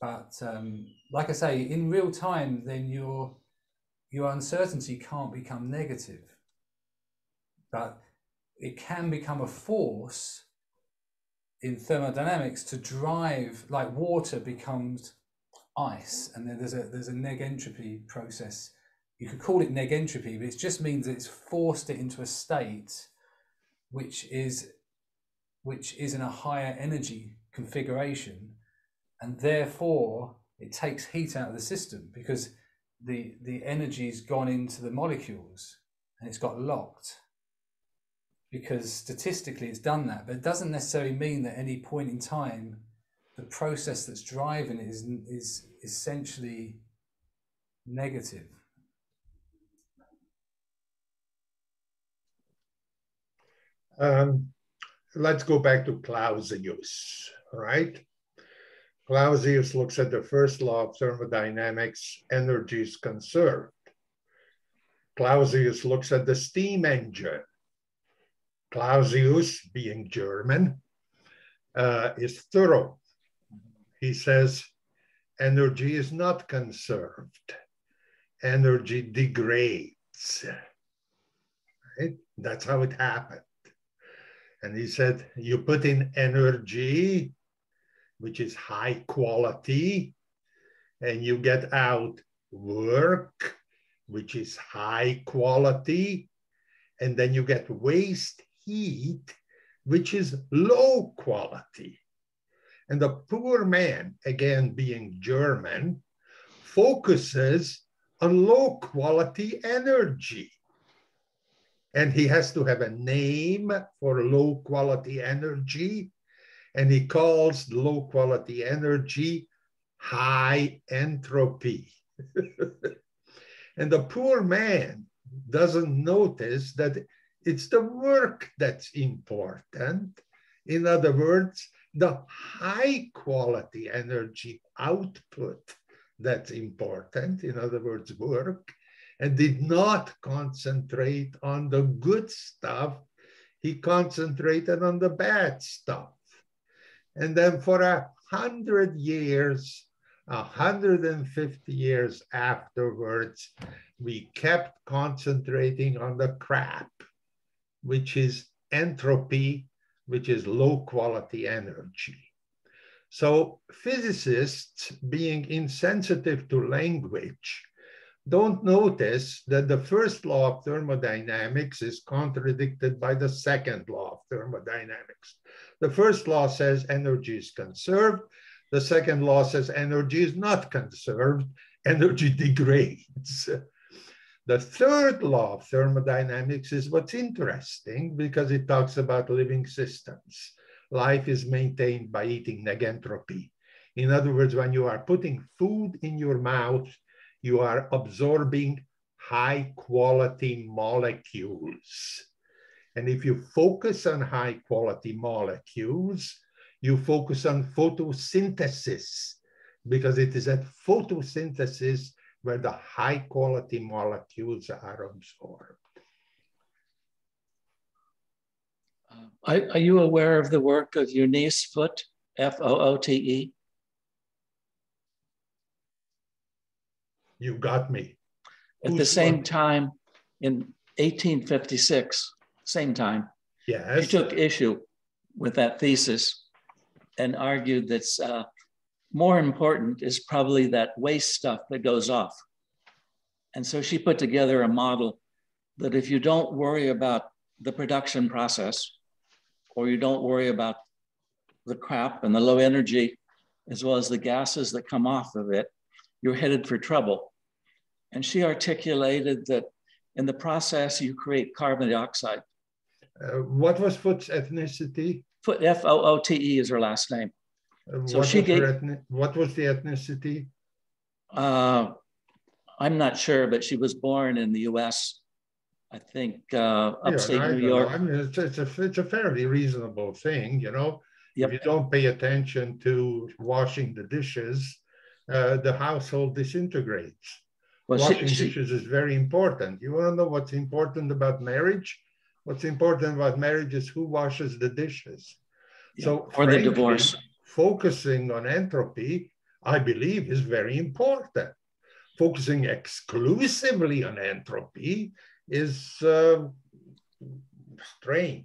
S16: But um, like I say, in real time, then your your uncertainty can't become negative, but it can become a force in thermodynamics to drive, like water becomes ice, and then there's a there's a neg entropy process. You could call it neg entropy, but it just means it's forced it into a state which is which is in a higher energy configuration. And therefore it takes heat out of the system because the the energy's gone into the molecules and it's got locked because statistically it's done that but it doesn't necessarily mean that any point in time the process that's driving it is is essentially negative
S4: um, let's go back to Clausius, right? Clausius looks at the first law of thermodynamics, energy is conserved. Clausius looks at the steam engine. Clausius, being German, uh, is thorough. He says energy is not conserved. Energy degrades. Right? That's how it happened. And he said, you put in energy, which is high quality, and you get out work, which is high quality, and then you get waste heat, which is low quality. And the poor man, again being German, focuses on low quality energy. And he has to have a name for low quality energy and he calls low quality energy high entropy. *laughs* and the poor man doesn't notice that it's the work that's important. In other words, the high quality energy output that's important, in other words, work, and did not concentrate on the good stuff. He concentrated on the bad stuff. And then for a hundred years, 150 years afterwards, we kept concentrating on the crap, which is entropy, which is low quality energy. So physicists, being insensitive to language, don't notice that the first law of thermodynamics is contradicted by the second law of thermodynamics. The first law says energy is conserved. The second law says energy is not conserved, energy *laughs* degrades. The third law of thermodynamics is what's interesting because it talks about living systems. Life is maintained by eating negentropy. In other words, when you are putting food in your mouth, you are absorbing high quality molecules. And if you focus on high quality molecules, you focus on photosynthesis because it is at photosynthesis where the high quality molecules are absorbed.
S23: Uh, are, you aware of the work of Eunice Foote, F-O-O-T-E?
S4: You got me.
S23: At Who's the same time, in 1856, same time,
S4: yes.
S23: he took issue with that thesis and argued that uh, more important is probably that waste stuff that goes off. And so she put together a model that if you don't worry about the production process, or you don't worry about the crap and the low energy, as well as the gases that come off of it, you're headed for trouble. And she articulated that in the process, you create carbon dioxide.
S4: Uh, what was Foote's ethnicity?
S23: Foote, F O O T E is her last name.
S4: So what, she was gave, ethnic, what was the ethnicity?
S23: Uh, I'm not sure, but she was born in the US, I think, uh, upstate yeah, New York.
S4: I mean, it's, it's, a, it's a fairly reasonable thing, you know. Yep. If you don't pay attention to washing the dishes, uh, the household disintegrates. Well, Washing she, she, dishes is very important. You want to know what's important about marriage? What's important about marriage is who washes the dishes.
S23: Yeah, so, or frankly, the divorce.
S4: Focusing on entropy, I believe, is very important. Focusing exclusively on entropy is uh, strange.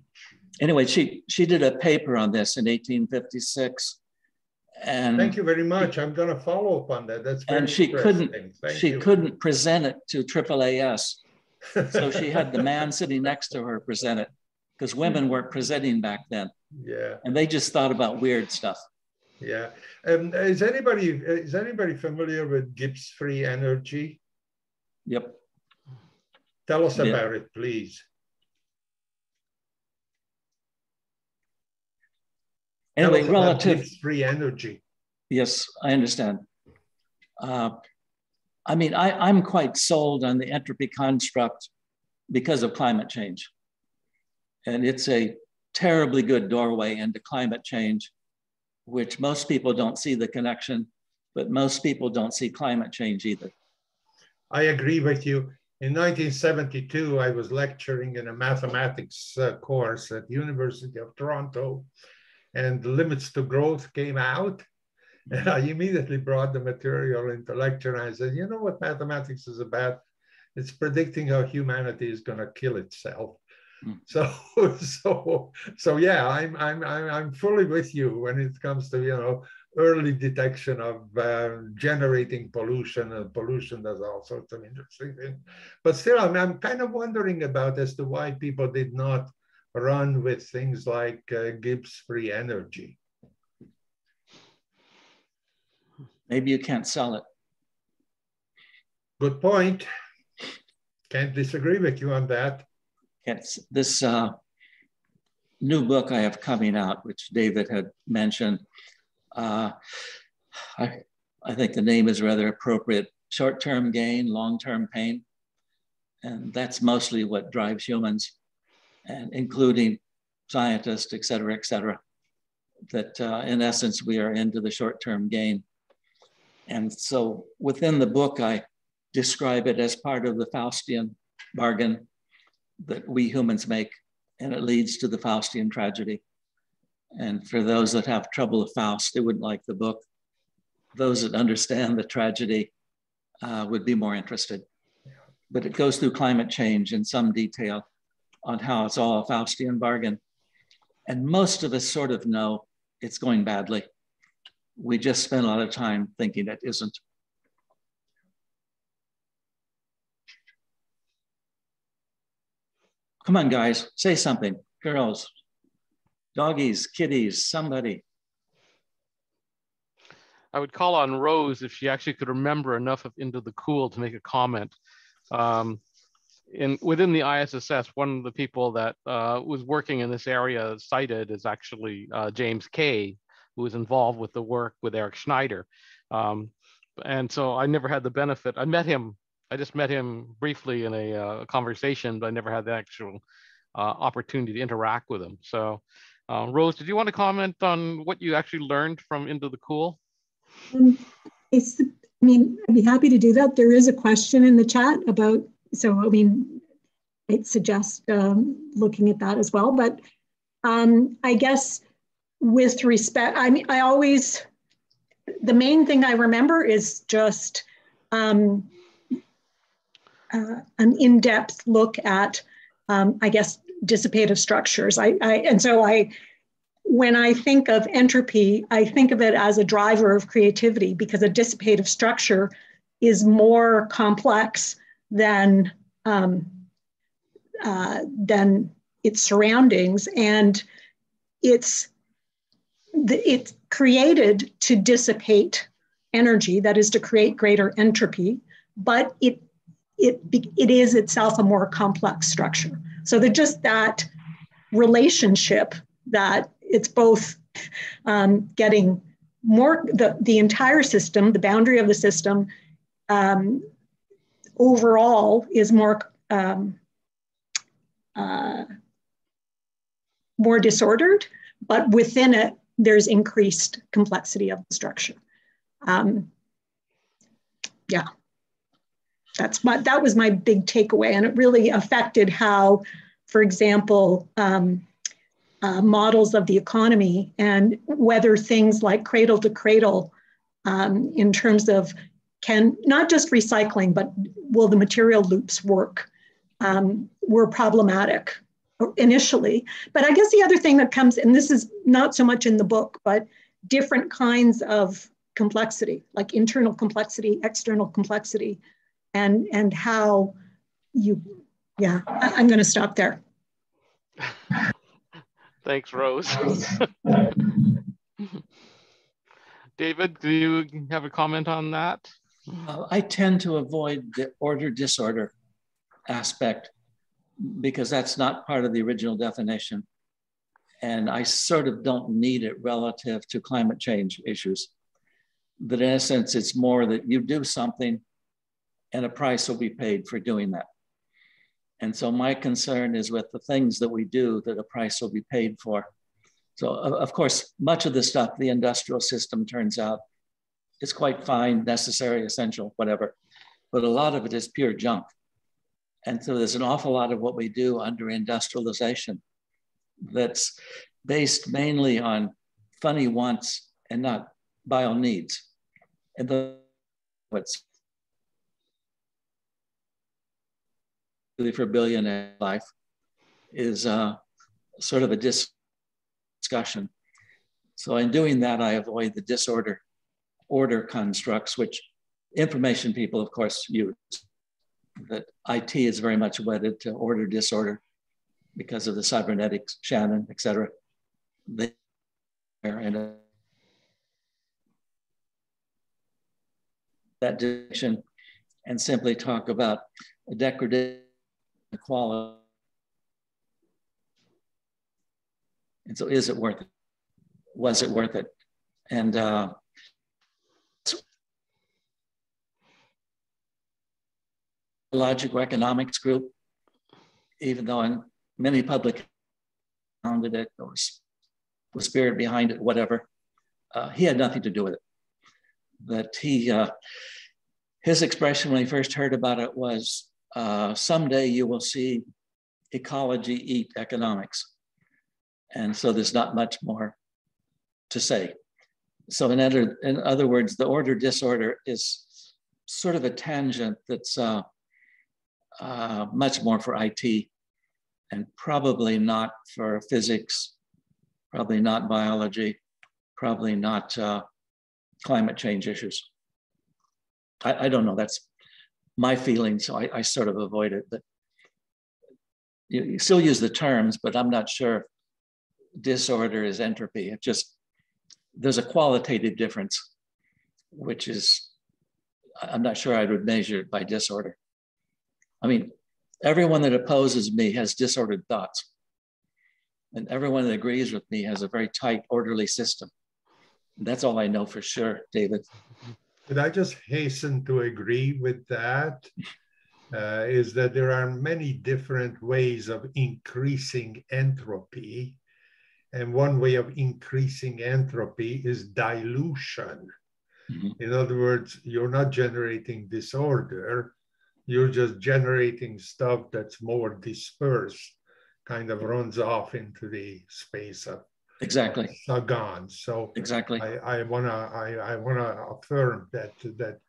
S23: Anyway, she she did a paper on this in 1856 and
S4: thank you very much. I'm going to follow up on that. That's
S23: and she couldn't Thank she you. couldn't present it to AAAS, *laughs* so she had the man sitting next to her present it because women weren't presenting back then.
S4: Yeah,
S23: and they just thought about weird stuff.
S4: Yeah. Um, is anybody is anybody familiar with Gibbs free energy?
S23: Yep.
S4: Tell us yep. about it, please.
S23: Anyway, relative
S4: free energy.
S23: Yes, I understand. Uh, I mean, I, I'm quite sold on the entropy construct because of climate change. And it's a terribly good doorway into climate change, which most people don't see the connection, but most people don't see climate change either.
S4: I agree with you. In 1972, I was lecturing in a mathematics uh, course at University of Toronto, and limits to growth came out. *laughs* And I immediately brought the material into lecture and I said, you know what mathematics is about? It's predicting how humanity is going to kill itself. Mm. So, *laughs* so, so yeah, I'm, I'm, I'm, I'm fully with you when it comes to, you know, early detection of uh, generating pollution and pollution does all sorts of interesting things. But still, I'm, I'm kind of wondering about as to why people did not run with things like uh, Gibbs free energy.
S23: Maybe you can't sell it.
S4: Good point. Can't disagree with you on that.
S23: It's this uh, new book I have coming out, which David had mentioned. Uh, I, I think the name is rather appropriate. Short-term gain, long-term pain. And that's mostly what drives humans and including scientists, et cetera, et cetera, that uh, in essence, we are into the short-term gain. And so within the book, I describe it as part of the Faustian bargain that we humans make, and it leads to the Faustian tragedy. And for those that have trouble with Faust, they wouldn't like the book. those that understand the tragedy uh, would be more interested. But it goes through climate change in some detail on how it's all a Faustian bargain. And most of us sort of know it's going badly. We just spend a lot of time thinking it isn't. Come on, guys, say something. Girls, doggies, kitties, somebody.
S2: I would call on Rose if she actually could remember enough of Into the Cool to make a comment. Um, in within the ISSS, one of the people that uh, was working in this area cited is actually uh, James Kay, who was involved with the work with Eric Schneider. Um, and so I never had the benefit. I met him I just met him briefly in a uh, conversation, but I never had the actual uh, opportunity to interact with him. So, uh, Rose, did you want to comment on what you actually learned from Into the Cool?
S15: Um, it's, I mean, I'd be happy to do that. There is a question in the chat about, so I mean, it suggests um, looking at that as well. But um, I guess with respect, I mean, I always, the main thing I remember is just um, uh, an in-depth look at, um, I guess, dissipative structures. I, I, and so I, when I think of entropy, I think of it as a driver of creativity because a dissipative structure is more complex than um, uh, than its surroundings, and it's it's created to dissipate energy, that is to create greater entropy, but it it, it is itself a more complex structure. So that just that relationship that it's both um, getting more the, the entire system, the boundary of the system um, overall is more um, uh, more disordered, but within it there's increased complexity of the structure. Um, yeah that's my that was my big takeaway and it really affected how for example um, uh, models of the economy and whether things like cradle to cradle um, in terms of can not just recycling but will the material loops work um, were problematic initially. But i guess the other thing that comes and this is not so much in the book but different kinds of complexity like internal complexity external complexity and and how you yeah I, am going to stop there. *laughs*
S2: Thanks rose. *laughs* David do you have a comment on that?
S23: Uh, i tend to avoid the order disorder aspect because that's not part of the original definition. And i sort of don't need it relative to climate change issues. But in essence it's more that you do something and a price will be paid for doing that. And so my concern is with the things that we do that a price will be paid for. So of course, much of the stuff, the industrial system turns out is quite fine, necessary, essential, whatever. But a lot of it is pure junk. And so there's an awful lot of what we do under industrialization that's based mainly on funny wants and not bio needs. And the, what's for billionaire life is uh, sort of a dis- discussion. So in doing that, I avoid the disorder order constructs, which information people, of course, use. That IT is very much wedded to order disorder because of the cybernetics, Shannon, et cetera. They that direction and simply talk about a degradation quality. And so is it worth it? Was it worth it? And uh, logical economics group, even though in many public founded it or the spirit behind it, whatever, uh, he had nothing to do with it. That he, uh, his expression when he first heard about it was, uh, someday you will see ecology eat economics. And so there's not much more to say. so in other, in other words, the order disorder is sort of a tangent that's uh, uh, much more for IT and probably not for physics, probably not biology, probably not uh, climate change issues. I, I, don't know, that's my feelings, so I, I sort of avoid it. But you, you, still use the terms, but I'm not sure disorder is entropy. It just, there's a qualitative difference, which is, I'm not sure I would measure it by disorder. I mean, everyone that opposes me has disordered thoughts. And everyone that agrees with me has a very tight, orderly system. That's all I know for sure, David. *laughs*
S4: Could I just hasten to agree with that? Uh, is that there are many different ways of increasing entropy. And one way of increasing entropy is dilution. Mm-hmm. In other words, you're not generating disorder, you're just generating stuff that's more dispersed, kind of runs off into the space of
S23: exactly are
S4: gone. So
S23: exactly,
S4: I, I wanna I, I wanna affirm that that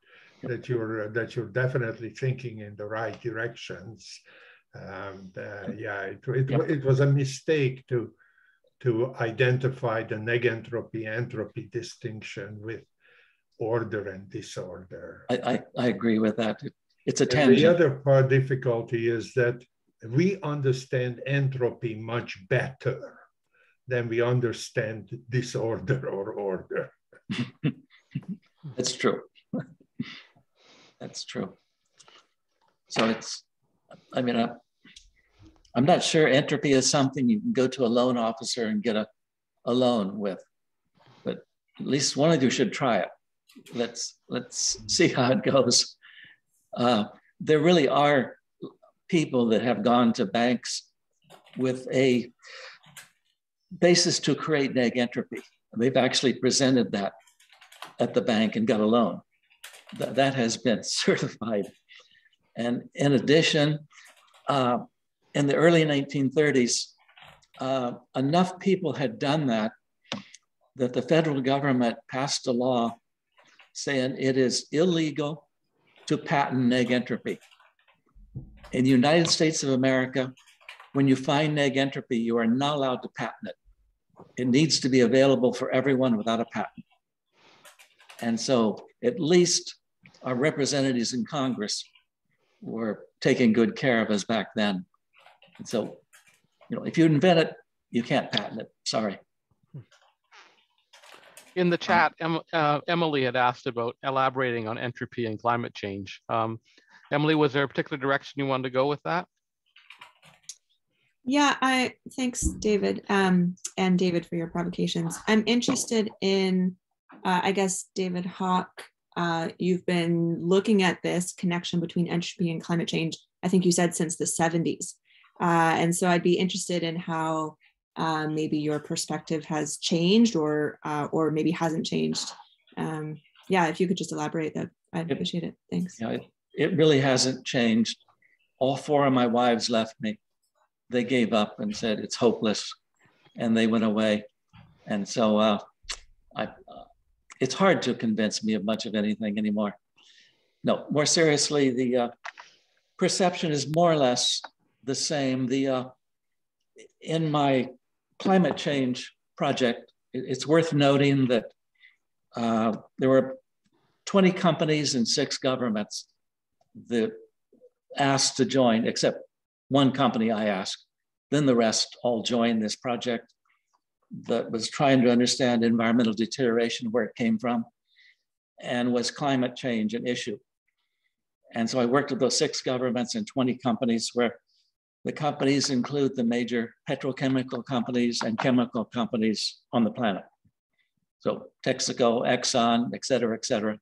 S4: that you're that you're definitely thinking in the right directions. Um, uh, yeah, it, it, yep. it was a mistake to to identify the negentropy entropy distinction with order and disorder.
S23: I, I, I agree with that. It's a tangent.
S4: And the other part difficulty is that we understand entropy much better than we understand disorder or order. *laughs*
S23: That's true. That's true. So it's, I mean, I, I'm not sure entropy is something you can go to a loan officer and get a, a loan with, but at least one of you should try it. Let's let's see how it goes. Uh, there really are people that have gone to banks with a basis to create neg entropy. They've actually presented that at the bank and got a loan. Th that has been *laughs* certified. And in addition, uh, in the early 1930s, uh, enough people had done that that the federal government passed a law saying it is illegal to patent neg entropy. In the United States of America, when you find neg entropy, you are not allowed to patent it. It needs to be available for everyone without a patent. And so at least our representatives in Congress were taking good care of us back then. And so, you know, if you invent it, you can't patent it. Sorry.
S2: In the chat, em, uh, Emily had asked about elaborating on entropy and climate change. Um, Emily, was there a particular direction you wanted to go with that?
S25: Yeah, I thanks, David, um, and David for your provocations. I'm interested in, uh, I guess, David Hawk. Uh, you've been looking at this connection between entropy and climate change. I think you said since the 70s, uh, and so I'd be interested in how uh, maybe your perspective has changed or uh, or maybe hasn't changed. Um, yeah, if you could just elaborate that, I'd appreciate it. Thanks.
S23: Yeah, it, it really hasn't changed. All four of my wives left me. They gave up and said it's hopeless, and they went away. And so uh, I, uh, it's hard to convince me of much of anything anymore. No, more seriously, the uh, perception is more or less the same. The uh, in my climate change project, it's worth noting that uh, there were 20 companies and six governments that asked to join, except one company I asked. Then the rest all joined this project that was trying to understand environmental deterioration, where it came from, and was climate change an issue. And so I worked with those six governments and 20 companies where the companies include the major petrochemical companies and chemical companies on the planet. So Texaco, Exxon, et cetera, et cetera.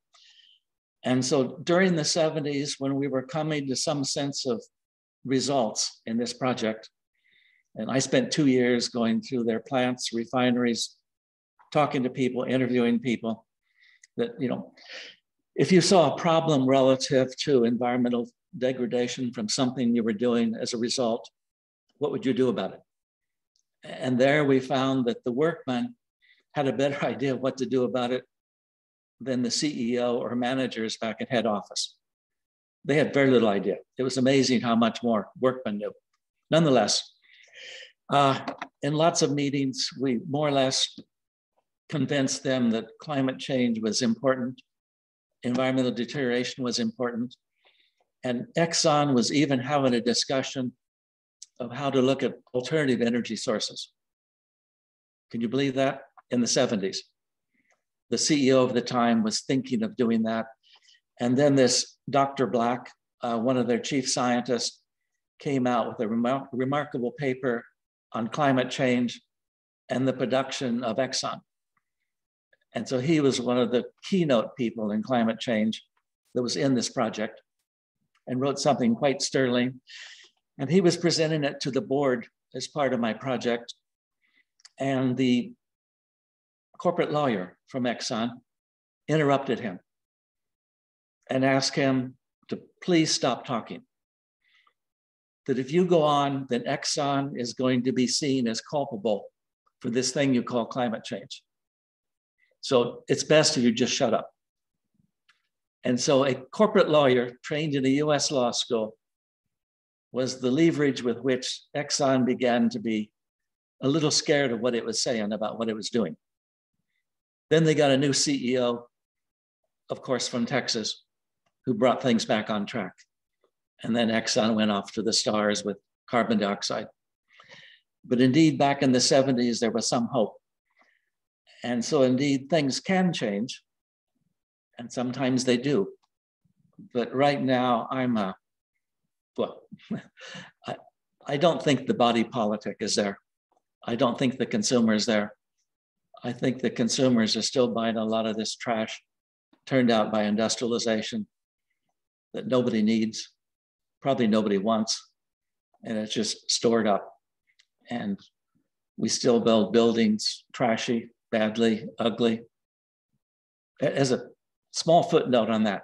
S23: And so during the 70s, when we were coming to some sense of results in this project, and I spent two years going through their plants, refineries, talking to people, interviewing people, that, you know, if you saw a problem relative to environmental degradation from something you were doing as a result, what would you do about it? And there we found that the workmen had a better *laughs* idea of what to do about it than the CEO or managers back at head office. They had very little idea. It was amazing how much more workmen knew. Nonetheless, uh, in lots of meetings, we more or less convinced them that climate change was important, environmental deterioration was important, and Exxon was even having a discussion of how to look at alternative energy sources. Can you believe that? In the 70s. The CEO of the time was thinking of doing that. And then this Dr. Black, uh, one of their chief scientists, came out with a remar remarkable paper on climate change and the production of Exxon. And so he was one of the keynote people in climate change that was in this project and wrote something quite sterling. And he was presenting it to the board as part of my project. And the corporate lawyer from Exxon interrupted him and ask him to please stop talking. That if you go on, then Exxon is going to be seen as culpable for this thing you call climate change. So it's best if you just shut up. And so a corporate lawyer trained in a US law school was the leverage with which Exxon began to be a little scared of what it was saying about what it was doing. Then they got a new CEO, of course, from Texas, who brought things back on track. And then Exxon went off to the stars with carbon dioxide. But indeed, back in the 70s, there was some hope. And so, indeed, things can change and sometimes they do. But right now, I'm a, well, *laughs* I, I don't think the body politic is there. I don't think the consumer is there. I think the consumers are still buying a lot of this trash turned out by industrialization that nobody needs, probably nobody wants, and it's just stored up. And we still build buildings trashy, badly, ugly. As a small footnote on that.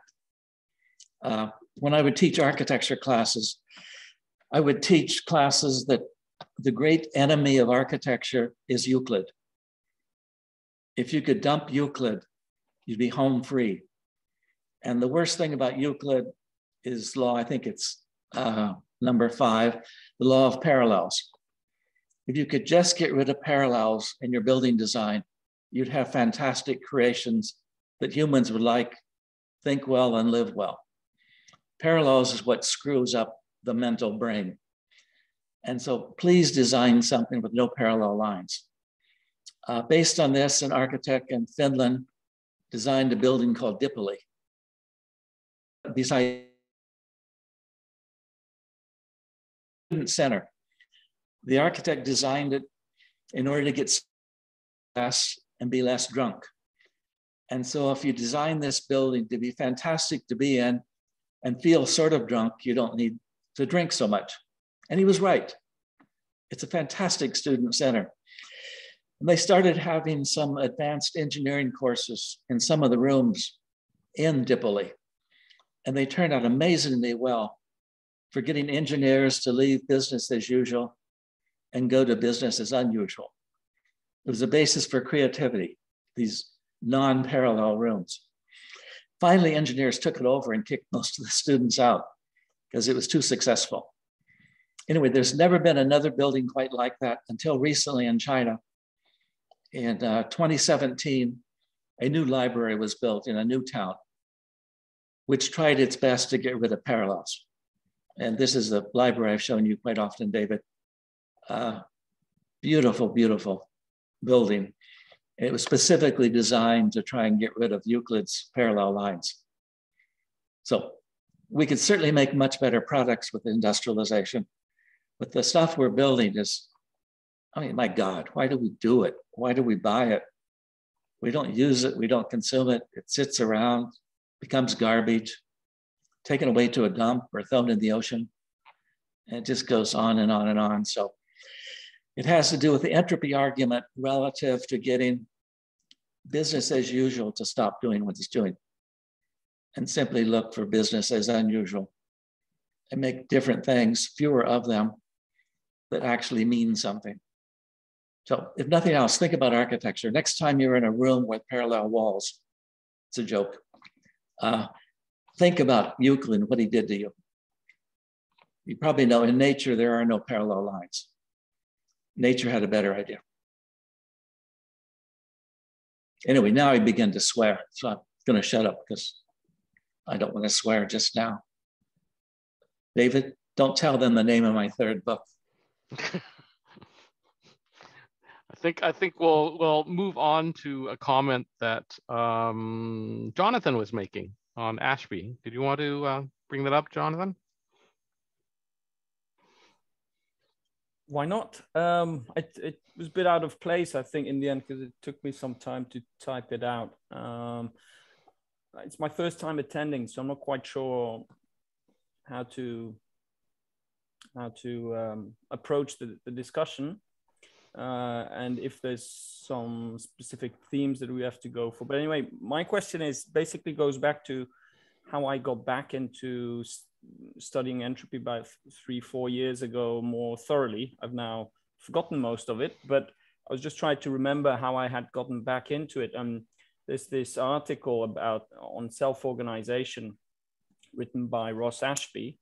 S23: Uh, when I would teach architecture classes, I would teach classes that the great enemy of architecture is Euclid. If you could dump Euclid, you'd be home free. And the worst thing about Euclid is law, I think it's uh, number five, the law of parallels. If you could just get rid of parallels in your building design, you'd have fantastic creations that humans would like, think well, and live well. Parallels is what screws up the mental brain. And so please design something with no parallel lines. Uh, based on this, an architect in Finland designed a building called Dipoli. Beside center, the architect designed it in order to get less and be less drunk. And so if you design this building to be fantastic to be in and feel sort of drunk, you don't need to drink so much. And he was right. It's a fantastic student center. And they started having some advanced engineering courses in some of the rooms in Dipoli. And they turned out amazingly well for getting engineers to leave business as usual and go to business as unusual. It was a basis for creativity, these non-parallel rooms. Finally, engineers took it over and kicked most of the students out because it was too successful. Anyway, there's never been another building quite like that until recently in China. In uh, 2017, a new library was built in a new town, which tried its best to get rid of parallels. And this is the library I've shown you quite often, David. Uh, beautiful, beautiful building. It was specifically designed to try and get rid of Euclid's parallel lines. So we could certainly make much better products with industrialization, but the stuff we're building is, I mean, my God, why do we do it? Why do we buy it? We don't use it, we don't consume it. It sits around, becomes garbage, taken away to a dump or thrown in the ocean. And it just goes on and on and on. So it has to do with the entropy argument relative to getting business as usual to stop doing what it's doing and simply look for business as unusual and make different things, fewer of them, that actually mean something. So if nothing else, think about architecture. Next time you're in a room with parallel walls, it's a joke. Uh, think about Euclid, and what he did to you. You probably know in nature, there are no parallel lines. Nature had a better idea. Anyway, now I begin to swear. So I'm going to shut up because I don't want to swear just now. David, don't tell them the name of my third book. *laughs*
S2: I think I think we'll we'll move on to a comment that um, Jonathan was making on Ashby. Did you want to uh, bring that up, Jonathan?
S9: Why not? Um, it, it was a bit out of place, I think, in the end, because it took me some time to type it out. Um, it's my first time attending, so I'm not quite sure how to how to um, approach the, the discussion uh, and if there's some specific themes that we have to go for. But anyway, my question is basically goes back to how I got back into studying entropy about three, four years ago more thoroughly. I've now forgotten most of it, but I was just trying to remember how I had gotten back into it. And there's this article about on self-organization written by Ross Ashby.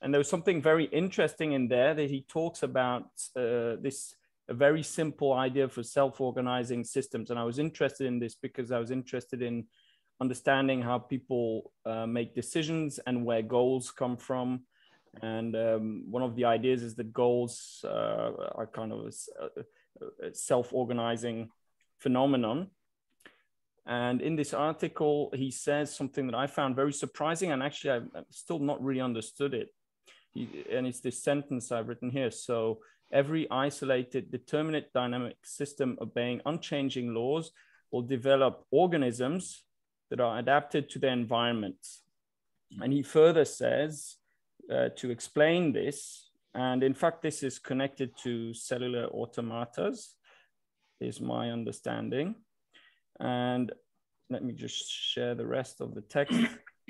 S9: And there was something very interesting in there that he talks about uh, this a very simple idea for self-organizing systems. And I was interested in this because I was interested in understanding how people uh, make decisions and where goals come from. And um, one of the ideas is that goals uh, are kind of a, a self-organizing phenomenon. And in this article, he says something that I found very surprising, and actually I've, still not really understood it. He, and it's this sentence I've written here. So every isolated determinate dynamic system obeying unchanging laws will develop organisms that are adapted to their environment. And he further says uh, to explain this, and in fact, this is connected to cellular automatas, is my understanding. And let me just share the rest of the text.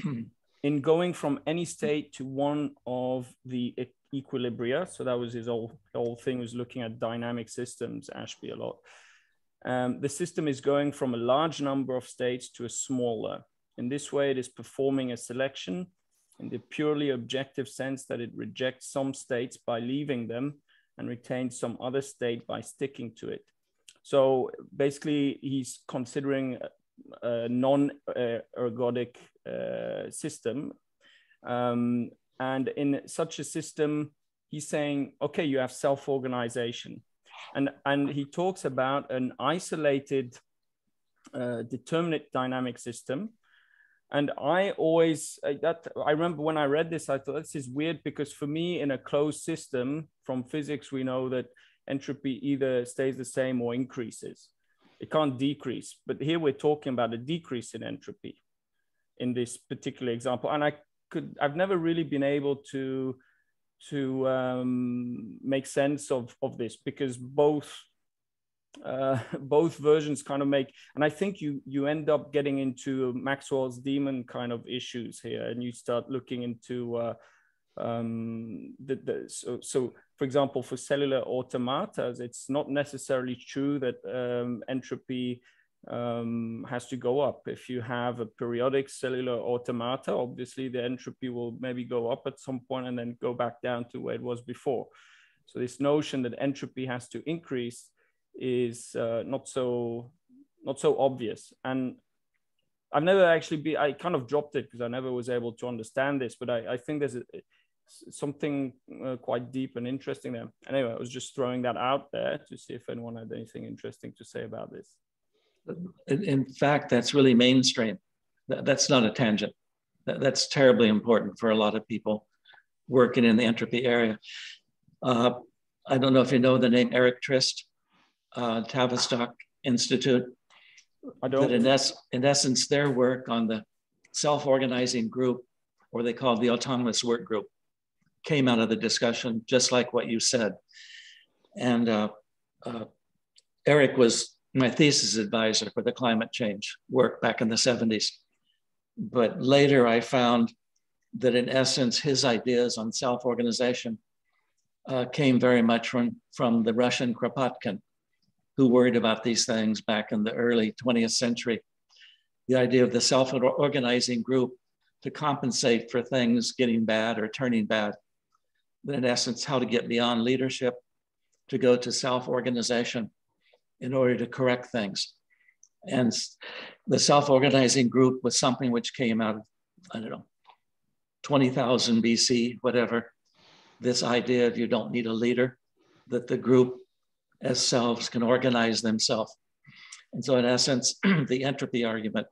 S9: *clears throat* in going from any state to one of the equilibria, so that was his whole, whole thing was looking at dynamic systems, Ashby a lot. Um, the system is going from a large number of states to a smaller. In this way, it is performing a selection in the purely objective sense that it rejects some states by leaving them and retains some other state by sticking to it. So basically, he's considering non-ergodic uh, system. Um, and in such a system, he's saying, okay, you have self-organization. And and he talks about an isolated uh, determinate dynamic system. And i always uh, that i remember when i read this i thought this is weird because for me in a closed system from physics we know that entropy either stays the same or increases it can't decrease. But here we're talking about a decrease in entropy in this particular example. And i could i've never really been able to to um, make sense of, of this because both uh, *laughs* both versions kind of make and I think you you end up getting into Maxwell's demon kind of issues here and you start looking into uh, um, the, the, so, so for example for cellular automatas it's not necessarily true that um, entropy um, has to go up. If you have a periodic cellular automata, obviously the entropy will maybe go up at some point and then go back down to where it was before. So this notion that entropy has to increase is uh, not so not so obvious. And I've never actually be I kind of dropped it because I never was able to understand this, but I, I think there's a, something uh, quite deep and interesting there. Anyway, I was just throwing that out there to see if anyone had anything interesting to say about this
S23: in fact, that's really mainstream. That's not a tangent. That's terribly important for a lot of people working in the entropy area. Uh, I don't know if you know the name Eric Trist, uh, Tavistock Institute.
S9: I don't.
S23: In, es in essence, their work on the self-organizing group, or they call it the autonomous work group, came out of the discussion, just like what you said. And uh, uh Eric was my thesis advisor for the climate change work back in the 70s. But later I found that in essence, his ideas on self-organization uh, came very much from, from the Russian Kropotkin, who worried about these things back in the early 20th century. The idea of the self-organizing group to compensate for things getting bad or turning bad. But in essence, how to get beyond leadership to go to self-organization in order to correct things. And the self-organizing group was something which came out of, I don't know, 20,000 BC, whatever. This idea of you don't need a leader, that the group as selves can organize themselves. And so in essence, *clears throat* the entropy argument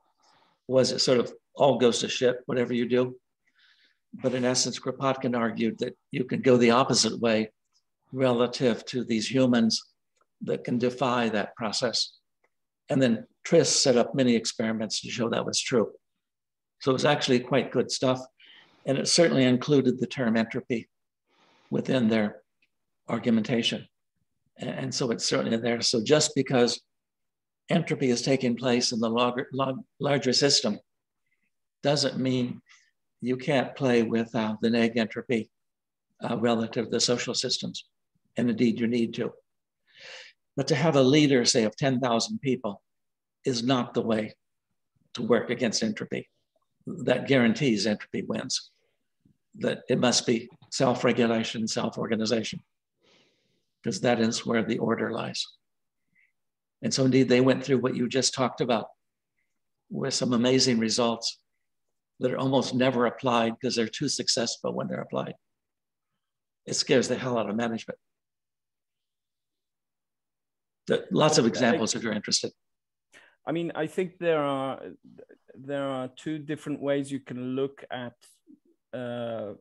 S23: was it sort of all goes to shit, whatever you do. But in essence, Kropotkin argued that you can go the opposite way relative to these humans that can defy that process. And then Trist set up many experiments to show that was true. So it was actually quite good stuff. And it certainly included the term entropy within their argumentation. And so it's certainly there. So just because entropy is taking place in the larger system doesn't mean you can't play with uh, the neg entropy uh, relative to the social systems. And indeed, you need to. But to have a leader, say, of 10,000 people is not the way to work against entropy. That guarantees entropy wins. That it must be self regulation, self organization, because that is where the order lies. And so, indeed, they went through what you just talked about with some amazing results that are almost never applied because they're too successful when they're applied. It scares the hell out of management. lots of examples if you're interested.
S9: I mean, I think there are there are two different ways you can look at uh,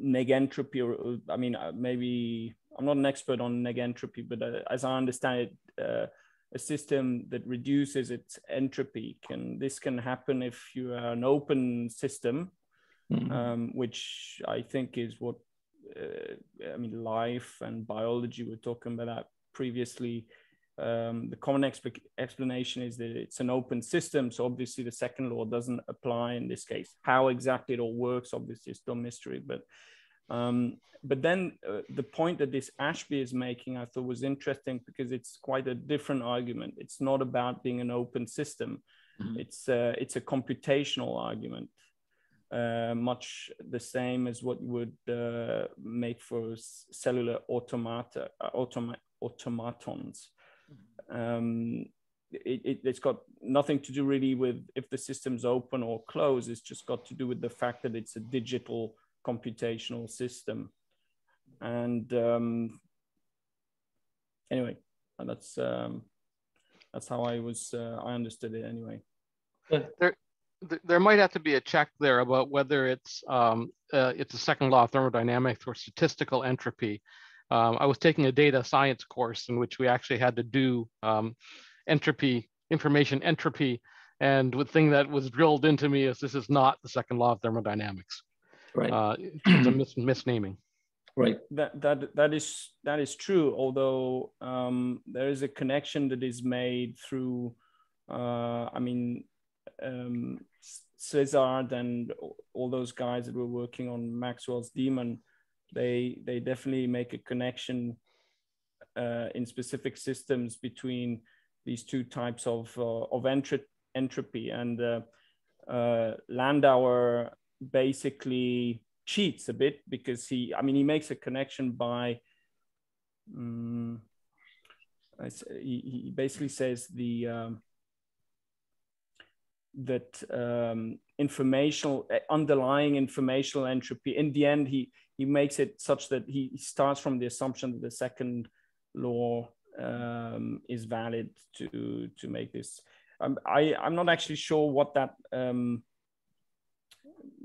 S9: negentropy. Or I mean, uh, maybe I'm not an expert on negentropy, but uh, as I understand it, uh, a system that reduces its entropy. Can this can happen if you are an open system mm-hmm. um, which i think is what uh, i mean life and biology we're talking about that previously. Um, the common exp- explanation is that it's an open system so obviously the second law doesn't apply in this case. How exactly it all works obviously is still mystery but um, but then uh, the point that this Ashby is making, I thought was interesting because it's quite a different argument. It's not about being an open system. Mm-hmm. It's uh, it's a computational argument, uh, much the same as what you would uh, make for cellular automata, uh, automa- automatons. Um, it, it, has got nothing to do really with if the system's open or closed. It's just got to do with the fact that it's a digital computational system. And um, anyway, that's um, that's how I was uh, I understood it anyway.
S2: There, there might have to be a check there about whether it's um, uh, it's a second law of thermodynamics or statistical entropy. Um, I was taking a data science course in which we actually had to do um, entropy, information entropy, and the thing that was drilled into me is this is not the second law of thermodynamics.
S23: Right.
S2: Uh, it's a mis- misnaming.
S23: Right.
S9: That that that is that is true. Although um, there is a connection that is made through, uh, I mean, um, Szilard and all those guys that were working on Maxwell's demon, they they definitely make a connection uh, in specific systems between these two types of uh, of entry, entropy and uh, uh, Landauer basically cheats a bit because he, I mean, he makes a connection by, um, he, he basically says the, um, that um, informational underlying informational entropy in the end he he makes it such that he starts from the assumption that the second law um, is valid to to make this. Um, I I'm not actually sure what that um,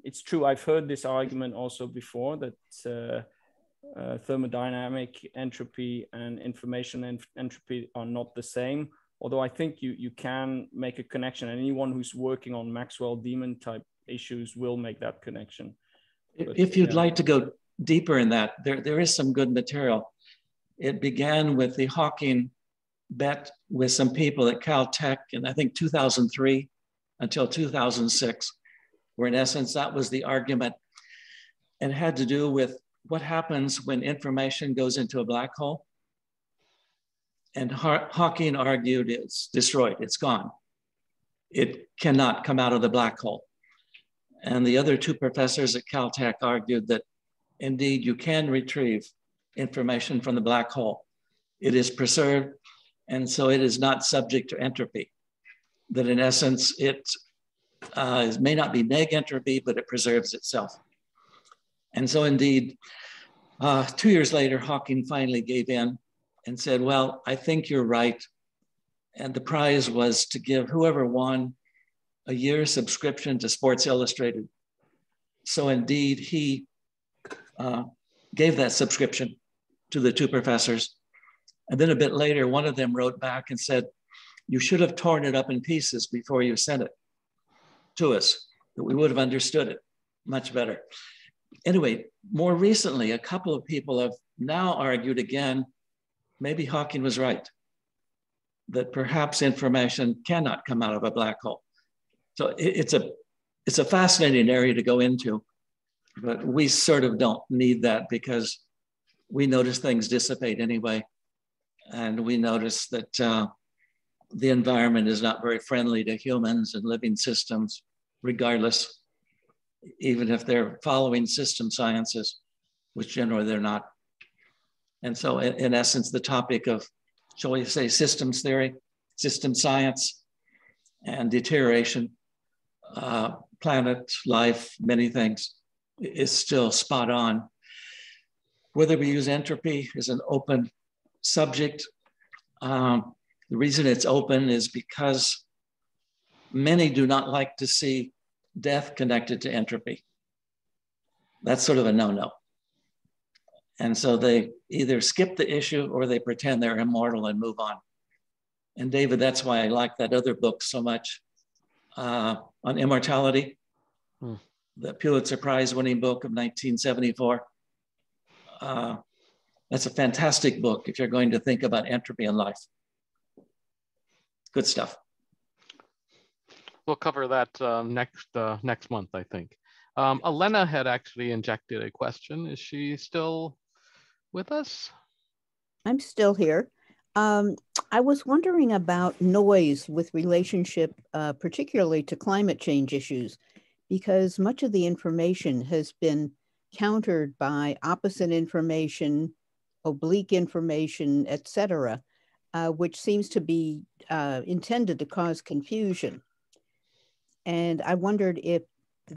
S9: it's true. I've heard this argument also before that uh, uh, thermodynamic entropy and information ent- entropy are not the same. Although I think you you can make a connection, and anyone who's working on Maxwell demon type issues will make that connection.
S23: But, if you'd yeah. like to go deeper in that, there there is some good material. It began with the Hawking bet with some people at Caltech in I think 2003 until 2006 where in essence that was the argument and had to do with what happens when information goes into a black hole. And Hawking argued it's destroyed, it's gone. It cannot come out of the black hole. And the other two professors at Caltech argued that indeed you can retrieve information from the black hole. It is preserved, and so it is not subject to entropy. That in essence, it uh, may not be neg entropy, but it preserves itself. And so indeed, uh, two years later, Hawking finally gave in and said, well, I think you're right. And the prize was to give whoever won a year subscription to Sports Illustrated. So indeed, he uh, gave that subscription to the two professors. And then a bit later, one of them wrote back and said, you should have torn it up in pieces before you sent it to us, that we would have understood it much better. Anyway, more recently, a couple of people have now argued again, maybe Hawking was right, that perhaps information cannot come out of a black hole. So it's a it's a fascinating area to go into, but we sort of don't need that because we notice things dissipate anyway, and we notice that uh, the environment is not very friendly to humans and living systems, regardless, even if they're following system sciences, which generally they're not. And so, in, in essence, the topic of, shall we say, systems theory, system science, and deterioration uh, planet, life, many things, is still spot on. Whether we use entropy is an open subject. Um, the reason it's open is because many do not like to see death connected to entropy. That's sort of a no no. And so they either skip the issue or they pretend they're immortal and move on. And David, that's why I like that other book so much, uh, on immortality, hmm. the Pulitzer Prize winning book of 1974. Uh, that's a fantastic book if you're going to think about entropy in life. Good stuff.
S2: We'll cover that uh, next uh, next month, I think. Um, Elena had actually injected a question. Is she still with us?
S26: I'm still here. Um, I was wondering about noise with relationship, uh, particularly to climate change issues, because much of the information has been countered by opposite information, oblique information, etc., uh, which seems to be uh, intended to cause confusion. And I wondered if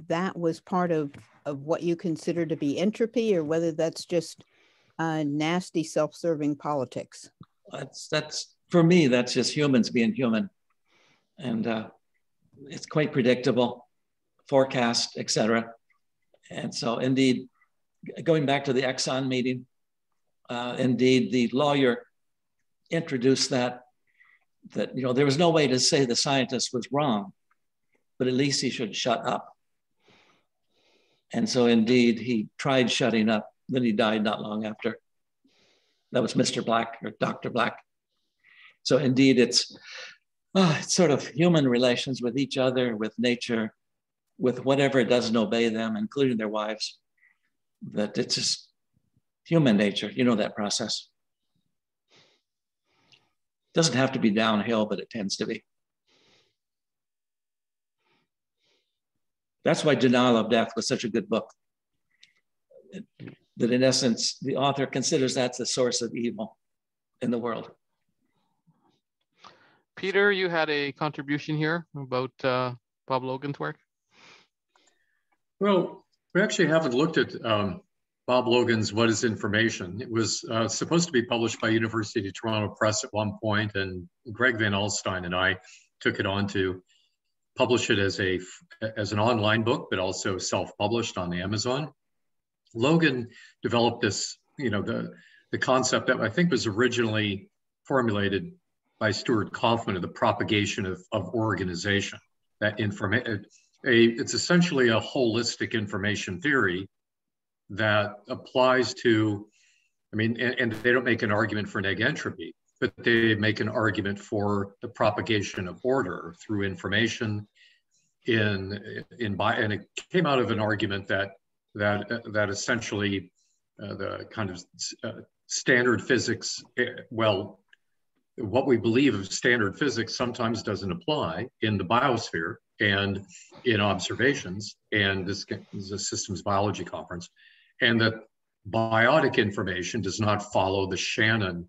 S26: that was part of, of what you consider to be entropy or whether that's just uh, nasty self-serving politics.
S23: That's that's for me that's just humans being human. And uh, it's quite predictable forecast etc and so indeed going back to the exxon meeting uh, indeed the lawyer introduced that that you know there was no way to say the scientist was wrong but at least he should shut up and so indeed he tried shutting up then he died not long after that was Mr. Black or Dr. Black. So indeed, it's, uh, it's sort of human relations with each other, with nature, with whatever doesn't obey them, including their wives. That it's just human nature. You know that process. Doesn't have to be downhill, but it tends to be. That's why Denial of Death was such a good book that in essence, the author considers that's the source of evil in the world.
S2: Peter, you had a contribution here about uh, Bob Logan's work.
S12: Well, we actually haven't looked at um, Bob Logan's What is Information. It was uh, supposed to be published by University of Toronto Press at one point, and Greg Van Alstyne and I took it on to publish it as a as an online book, but also self-published on Amazon. Logan developed this, you know, the, the concept that I think was originally formulated by Stuart Kauffman of the propagation of, of organization. That information, it's essentially a holistic information theory that applies to, I mean, and, and they don't make an argument for neg entropy, but they make an argument for the propagation of order through information in in by and it came out of an argument that that, uh, that essentially uh, the kind of uh, standard physics, eh, well, what we believe of standard physics sometimes doesn't apply in the biosphere and in observations. And this is a systems biology conference. And that biotic information does not follow the Shannon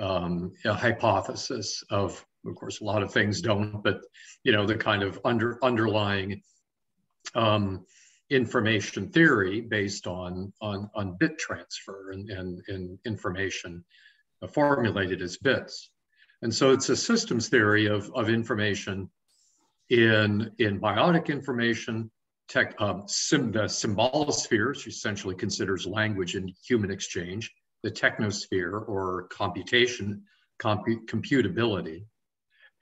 S12: um, hypothesis of, of course, a lot of things don't, but you know, the kind of under underlying um, information theory based on, on, on bit transfer and, and, and information formulated as bits. And so it's a systems theory of, of information in, in biotic information, tech, um, sim, the symbolosphere, which essentially considers language and human exchange, the technosphere or computation, compu computability,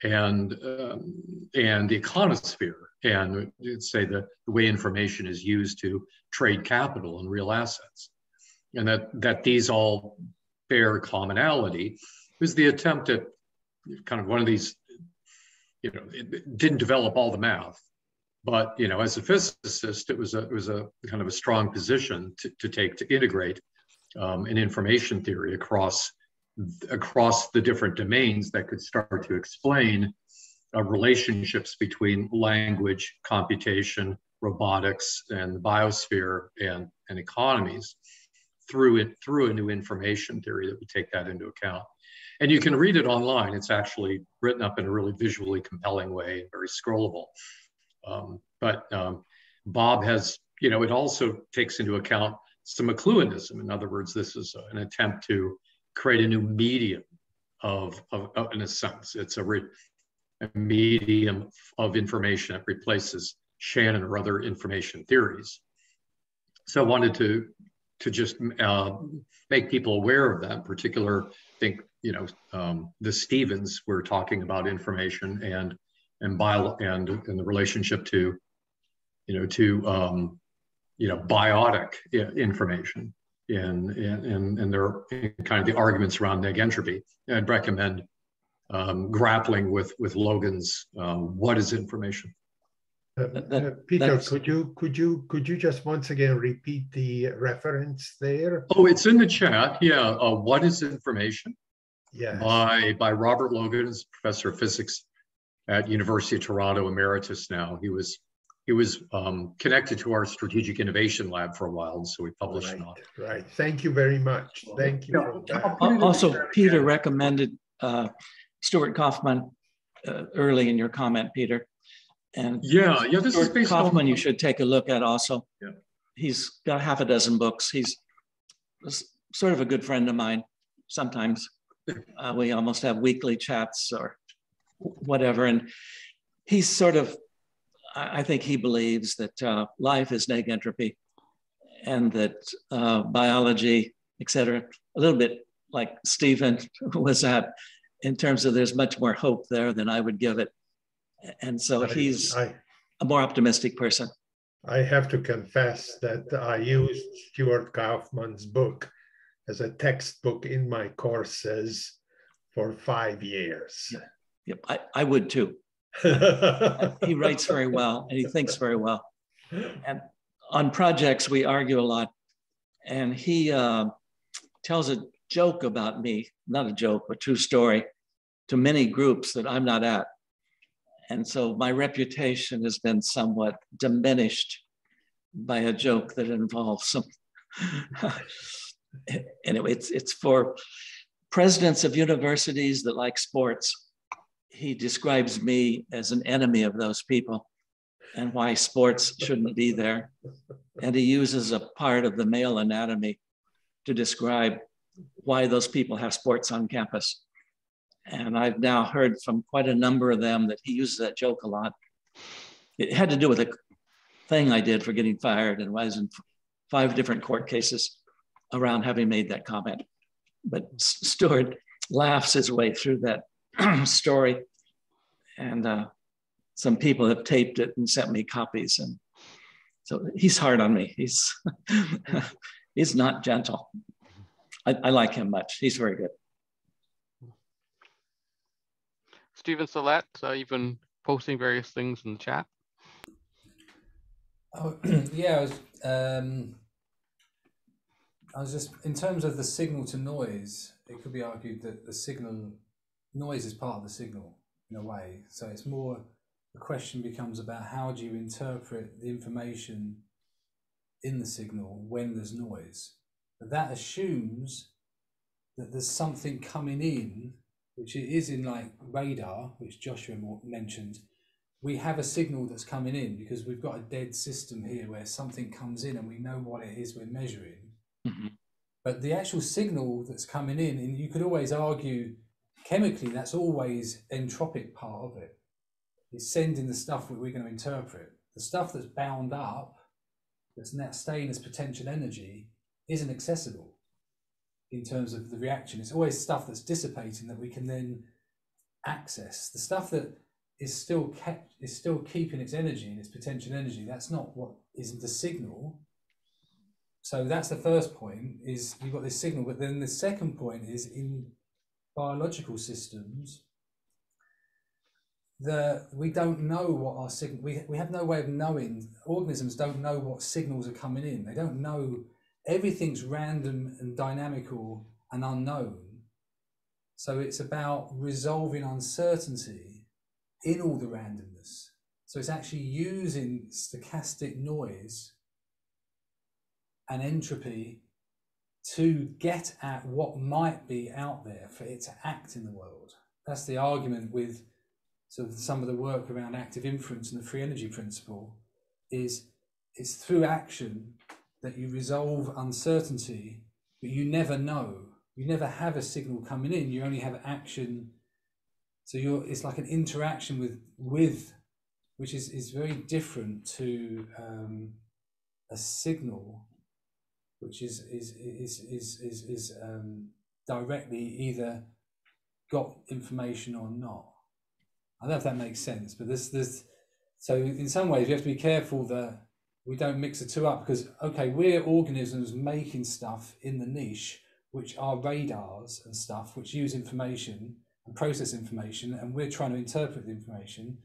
S12: and, um, and the econosphere, and say the, the way information is used to trade capital and real assets. And that, that these all bear commonality was the attempt at kind of one of these, you know, it didn't develop all the math, but you know, as a physicist, it was a it was a kind of a strong position to, to take to integrate um, an information theory across across the different domains that could start to explain uh, relationships between language, computation, robotics, and the biosphere and, and economies through it through a new information theory that would take that into account. And you can read it online. It's actually written up in a really visually compelling way, very scrollable. Um, but um, Bob has, you know, it also takes into account some McLuhanism. In other words, this is an attempt to create a new medium of, of, of in a sense, it's a, re, a medium of information that replaces Shannon or other information theories. So I wanted to to just uh, make people aware of that. In particular, I think you know um, the Stevens were talking about information and and bio and and the relationship to you know to um, you know biotic information in in and there kind of the arguments around neg entropy. I'd recommend um, grappling with with Logan's um, what is information
S4: uh, uh, Peter, could you could you could you just once again repeat the reference there?
S12: Oh, it's in the chat. Yeah. Uh, what is information?
S4: Yeah.
S12: By by Robert Logan, is professor of physics at University of Toronto, emeritus now. He was he was um, connected to our strategic innovation lab for a while, and so we published
S4: right,
S12: on it.
S4: Right. Thank you very much. Thank you.
S23: Also, Peter recommended uh, Stuart Kauffman uh, early in your comment, Peter. And
S12: yeah, yeah, this
S23: Stuart
S12: is based
S23: Kauffman.
S12: on.
S23: You should take a look at also.
S12: Yeah.
S23: He's got half a dozen books. He's sort of a good friend of mine. Sometimes *laughs* uh, we almost have weekly chats or whatever, and he's sort of. I think he believes that uh, life is neg entropy, and that uh, biology, et cetera, a little bit like Stephen *laughs* was at, in terms of there's much more hope there than I would give it and so
S4: I-
S23: he's
S4: I-
S23: a more optimistic person.
S4: I have to confess that I used Stuart Kauffman's book as a textbook in my courses for five years.
S23: Yep, I, I would too. *laughs* he writes very well and he thinks very well. And on projects, we argue a lot. And he uh, tells a joke about me, not a joke, but true story, to many groups that I'm not at. And so my reputation has been somewhat diminished by a joke that involves some. *laughs* anyway, it's, it's for presidents of universities that like sports. He describes me as an enemy of those people and why sports shouldn't be there. And he uses a part of the male anatomy to describe why those people have sports on campus. And I've now heard from quite a number of them that he uses that joke a lot. It had to do with a thing I did for getting fired, and I was in five different court cases around having made that comment. But S- Stuart laughs his way through that *clears throat* story, and uh, some people have taped it and sent me copies. And so he's hard on me. He's *laughs* he's not gentle. I, I like him much. He's very good.
S2: Stephen Salet, uh, you've been posting various things in the chat.
S16: Oh, *clears throat* yeah, I was, um, I was just in terms of the signal to noise. It could be argued that the signal noise is part of the signal in a way. So it's more the question becomes about how do you interpret the information in the signal when there's noise. But that assumes that there's something coming in, which it is in like radar, which Joshua mentioned. We have a signal that's coming in because we've got a dead system here where something comes in and we know what it is we're measuring. Mm-hmm. But the actual signal that's coming in, and you could always argue chemically, that's always entropic part of it. It's sending the stuff that we're going to interpret. The stuff that's bound up, that's now staying as potential energy, isn't accessible in terms of the reaction. It's always stuff that's dissipating that we can then access. The stuff that is still kept is still keeping its energy and its potential energy. That's not what is the signal. So that's the first point is you've got this signal, but then the second point is in biological systems that we don't know what our signal we, we have no way of knowing organisms don't know what signals are coming in. They don't know everything's random and dynamical and unknown. So it's about resolving uncertainty in all the randomness. So it's actually using stochastic noise and entropy to get at what might be out there for it to act in the world. That's the argument with sort of some of the work around active inference and the free energy principle is it's through action that you resolve uncertainty, but you never know. You never have a signal coming in, you only have action. So you're it's like an interaction with with which is, is very different to um, a signal which is is is is is, is um, directly either got information or not. I don't know if that makes sense, but this this so in some ways we have to be careful that we don't mix the two up because okay, we're organisms making stuff in the niche which are radars and stuff which use information and process information and we're trying to interpret the information.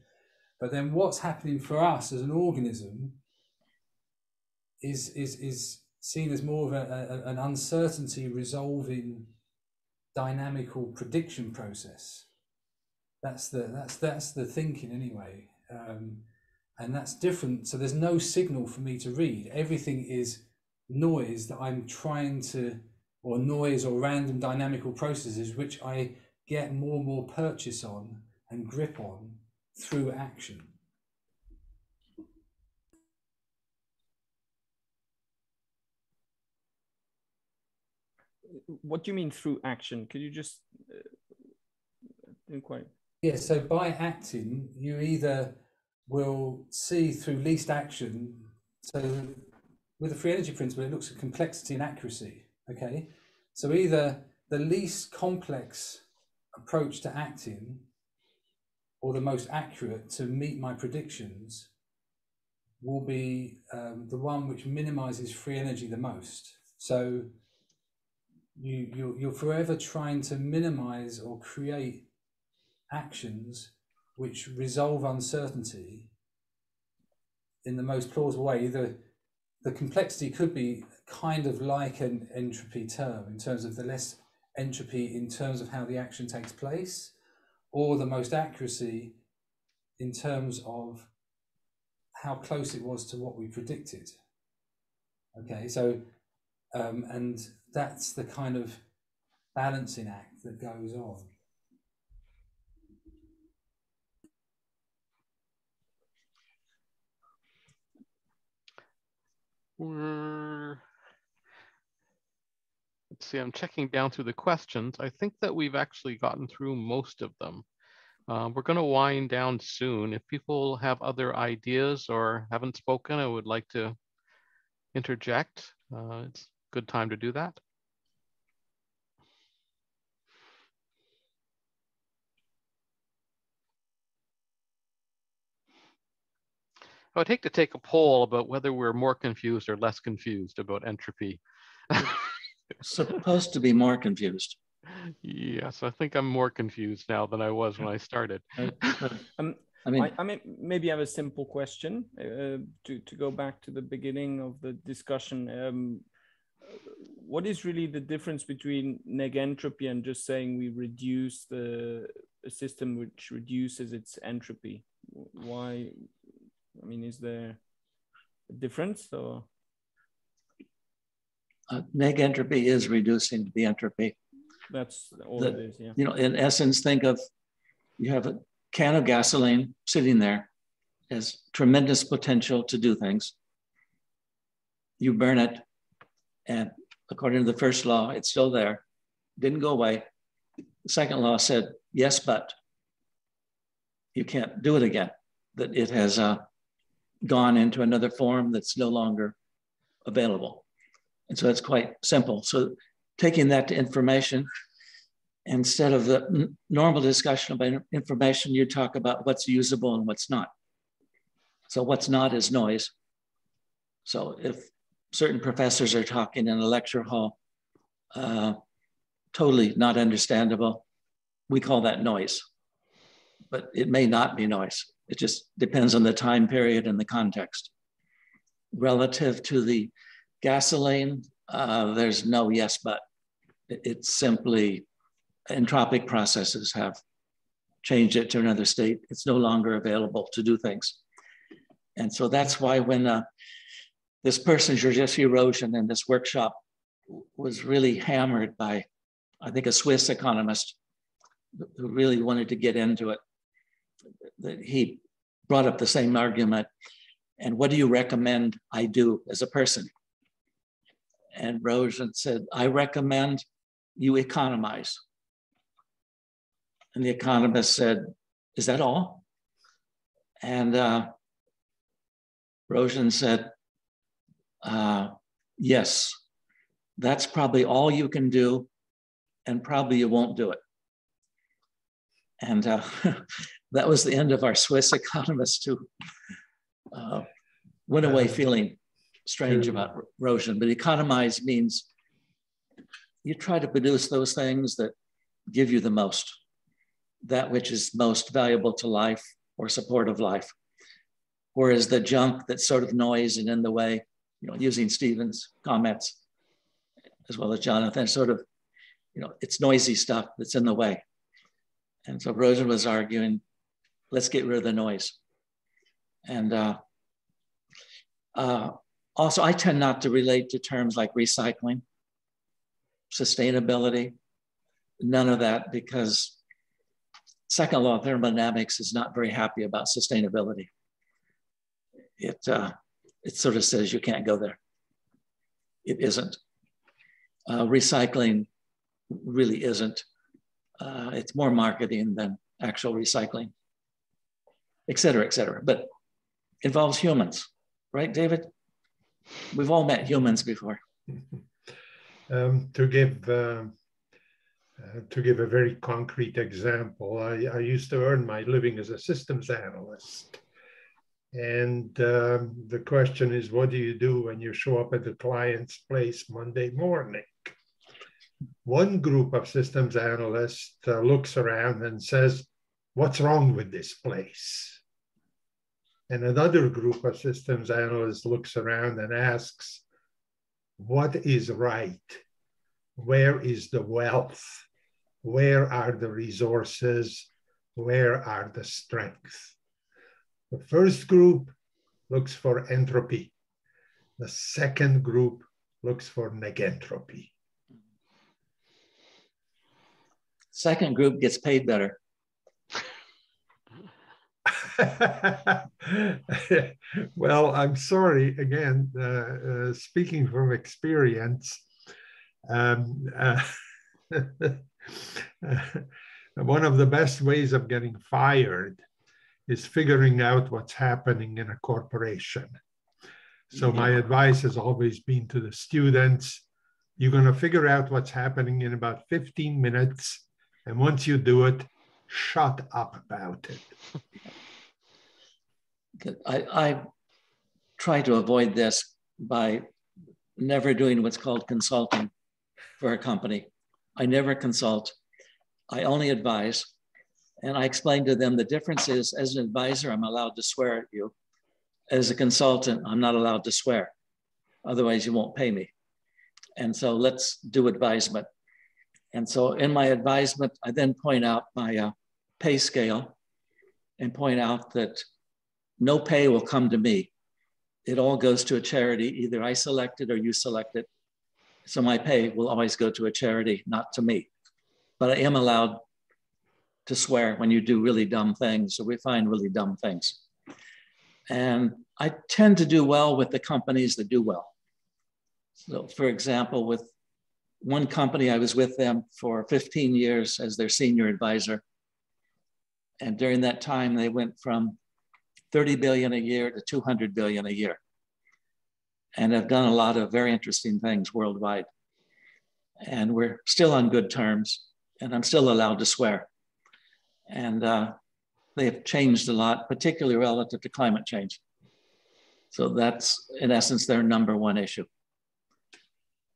S16: But then what's happening for us as an organism is is is seen as more of a, a, an uncertainty resolving dynamical prediction process. That's the that's that's the thinking anyway, um, and that's different. So there's no signal for me to read. Everything is noise that I'm trying to, or noise or random dynamical processes which I get more and more purchase on and grip on through action.
S9: What do you mean through action? Could you just uh, didn't?
S16: Yeah. So by acting, you either will see through least action. So with the free energy principle, it looks at complexity and accuracy. Okay. So either the least complex approach to acting or the most accurate to meet my predictions will be um, the one which minimizes free energy the most. So you, you you're forever trying to minimize or create actions which resolve uncertainty in the most plausible way. The, the complexity could be kind of like an entropy term in terms of the less entropy in terms of how the action takes place, or the most accuracy in terms of how close it was to what we predicted. Okay, so um, and that's the kind of balancing act that goes on.
S2: Let's see, I'm checking down through the questions. I think that we've actually gotten through most of them. Uh, we're going to wind down soon. If people have other ideas or haven't spoken, I would like to interject. Uh, it's good time to do that. I would take to take a poll about whether we're more confused or less confused about entropy.
S23: Supposed to be more confused.
S2: Yes, I think I'm more confused now than I was when I started. *laughs*
S9: um, I mean, I, I, mean, maybe I have a simple question uh, to to go back to the beginning of the discussion. Um, what is really the difference between negentropy and just saying we reduce the a system which reduces its entropy? Why? I mean, is there a difference or?
S23: Uh, neg entropy is reducing the entropy.
S9: That's all
S23: the,
S9: it is, yeah.
S23: You know, in essence, think of you have a can of gasoline sitting there, has tremendous potential to do things. You burn it, and according to the first law, it's still there, didn't go away. The second law said, yes, but you can't do it again, that it has uh, gone into another form that's no longer available. And so it's quite simple. So taking that to information, instead of the normal discussion about information, you talk about what's usable and what's not. So what's not is noise. So if certain professors are talking in a lecture hall, uh, totally not understandable, we call that noise. But it may not be noise. It just depends on the time period and the context. Relative to the gasoline, uh, there's no yes, but. It's simply entropic processes have changed it to another state. It's no longer available to do things. And so that's why when uh, this person, Georgescu-Roegen, in this workshop was really hammered by, I think, a Swiss economist who really wanted to get into it. That he brought up the same argument. And what do you recommend I do as a person? And Roegen said, I recommend you economize. And the economist said, Is that all? And uh, Roegen said, uh, Yes, that's probably all you can do, and probably you won't do it. And uh, *laughs* that was the end of our Swiss economist who uh, went away feeling strange about erosion. But economize means you try to produce those things that give you the most that which is most valuable to life or support of life. Whereas the junk that's sort of noise and in the way, you know, using Stephen's comments as well as Jonathan, sort of, you know, it's noisy stuff that's in the way. And so Roegen was arguing, let's get rid of the noise. And uh, uh, also, I tend not to relate to terms like recycling, sustainability, none of that, because second law of thermodynamics is not very happy about sustainability. It, uh, it sort of says you can't go there. It isn't. Uh, recycling really isn't. Uh, it's more marketing than actual recycling, et cetera, et cetera. But involves humans, right, David? We've all met humans before. *laughs*
S4: Um, to give uh, uh, to give a very concrete example, I, I, used to earn my living as a systems analyst. And um, the question is, what do you do when you show up at the client's place Monday morning? One group of systems analysts uh, looks around and says, What's wrong with this place? And another group of systems analysts looks around and asks, What is right? Where is the wealth? Where are the resources? Where are the strengths? The first group looks for entropy. The second group looks for negentropy.
S23: Second group gets paid better. *laughs*
S4: well, I'm sorry again, uh, uh, speaking from experience. Um, uh, *laughs* one of the best ways of getting fired is figuring out what's happening in a corporation. So my advice has always been to the students, you're going to figure out what's happening in about 15 minutes. And once you do it, shut up about it.
S23: I, I try to avoid this by never doing what's called consulting for a company. I never consult. I only advise. And I explain to them the difference is as an advisor, I'm allowed to swear at you. As a consultant, I'm not allowed to swear. Otherwise, you won't pay me. And so let's do advisement. And so in my advisement, I then point out my uh, pay scale and point out that no pay will come to me. It all goes to a charity. Either I select it or you select it. So my pay will always go to a charity, not to me. But I am allowed to swear when you do really dumb things. So we find really dumb things. And I tend to do well with the companies that do well. So, for example, with one company, I was with them for 15 years as their senior advisor. And during that time, they went from 30 billion a year to 200 billion a year. And have done a lot of very interesting things worldwide. And we're still on good terms, and I'm still allowed to swear. And uh, they have changed a lot, particularly relative to climate change. So that's, in essence, their number one issue.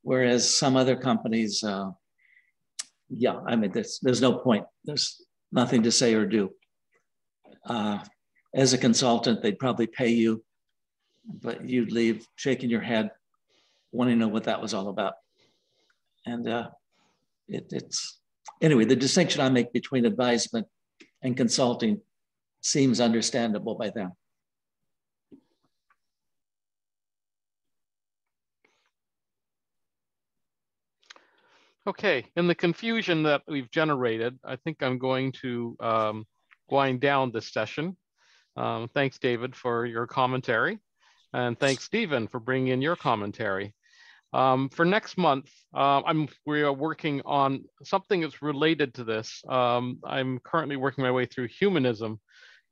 S23: Whereas some other companies, uh, yeah, I mean, there's, there's no point. There's nothing to say or do. Uh, as a consultant, they'd probably pay you, but you'd leave shaking your head, wanting to know what that was all about. And uh, it, it's, anyway, the distinction I make between advisement and consulting seems understandable by them.
S2: Okay, in the confusion that we've generated, I think I'm going to um, wind down this session. Um, thanks, David, for your commentary. And thanks, Stephen, for bringing in your commentary. Um, for next month, uh, I'm we are working on something that's related to this. Um, I'm currently working my way through humanism,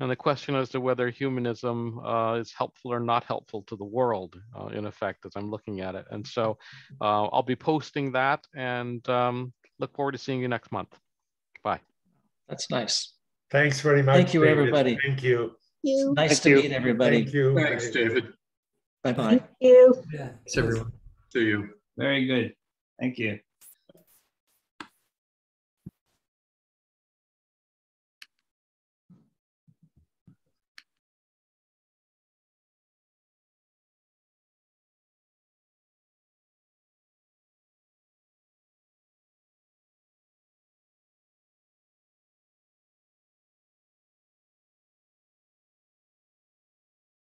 S2: and the question as to whether humanism uh, is helpful or not helpful to the world, uh, in effect, as I'm looking at it. And so uh, I'll be posting that and um, look forward to seeing you next month. Bye.
S23: That's nice.
S4: Thanks very much.
S23: Thank you,
S4: David.
S23: everybody.
S4: Thank you.
S23: It's nice
S12: Thank
S23: to
S12: you.
S23: meet everybody.
S4: Thank you.
S12: Thanks, David.
S23: Bye bye.
S15: Thank you.
S22: Yeah.
S12: Thanks, everyone. See you.
S22: Very good. Thank you.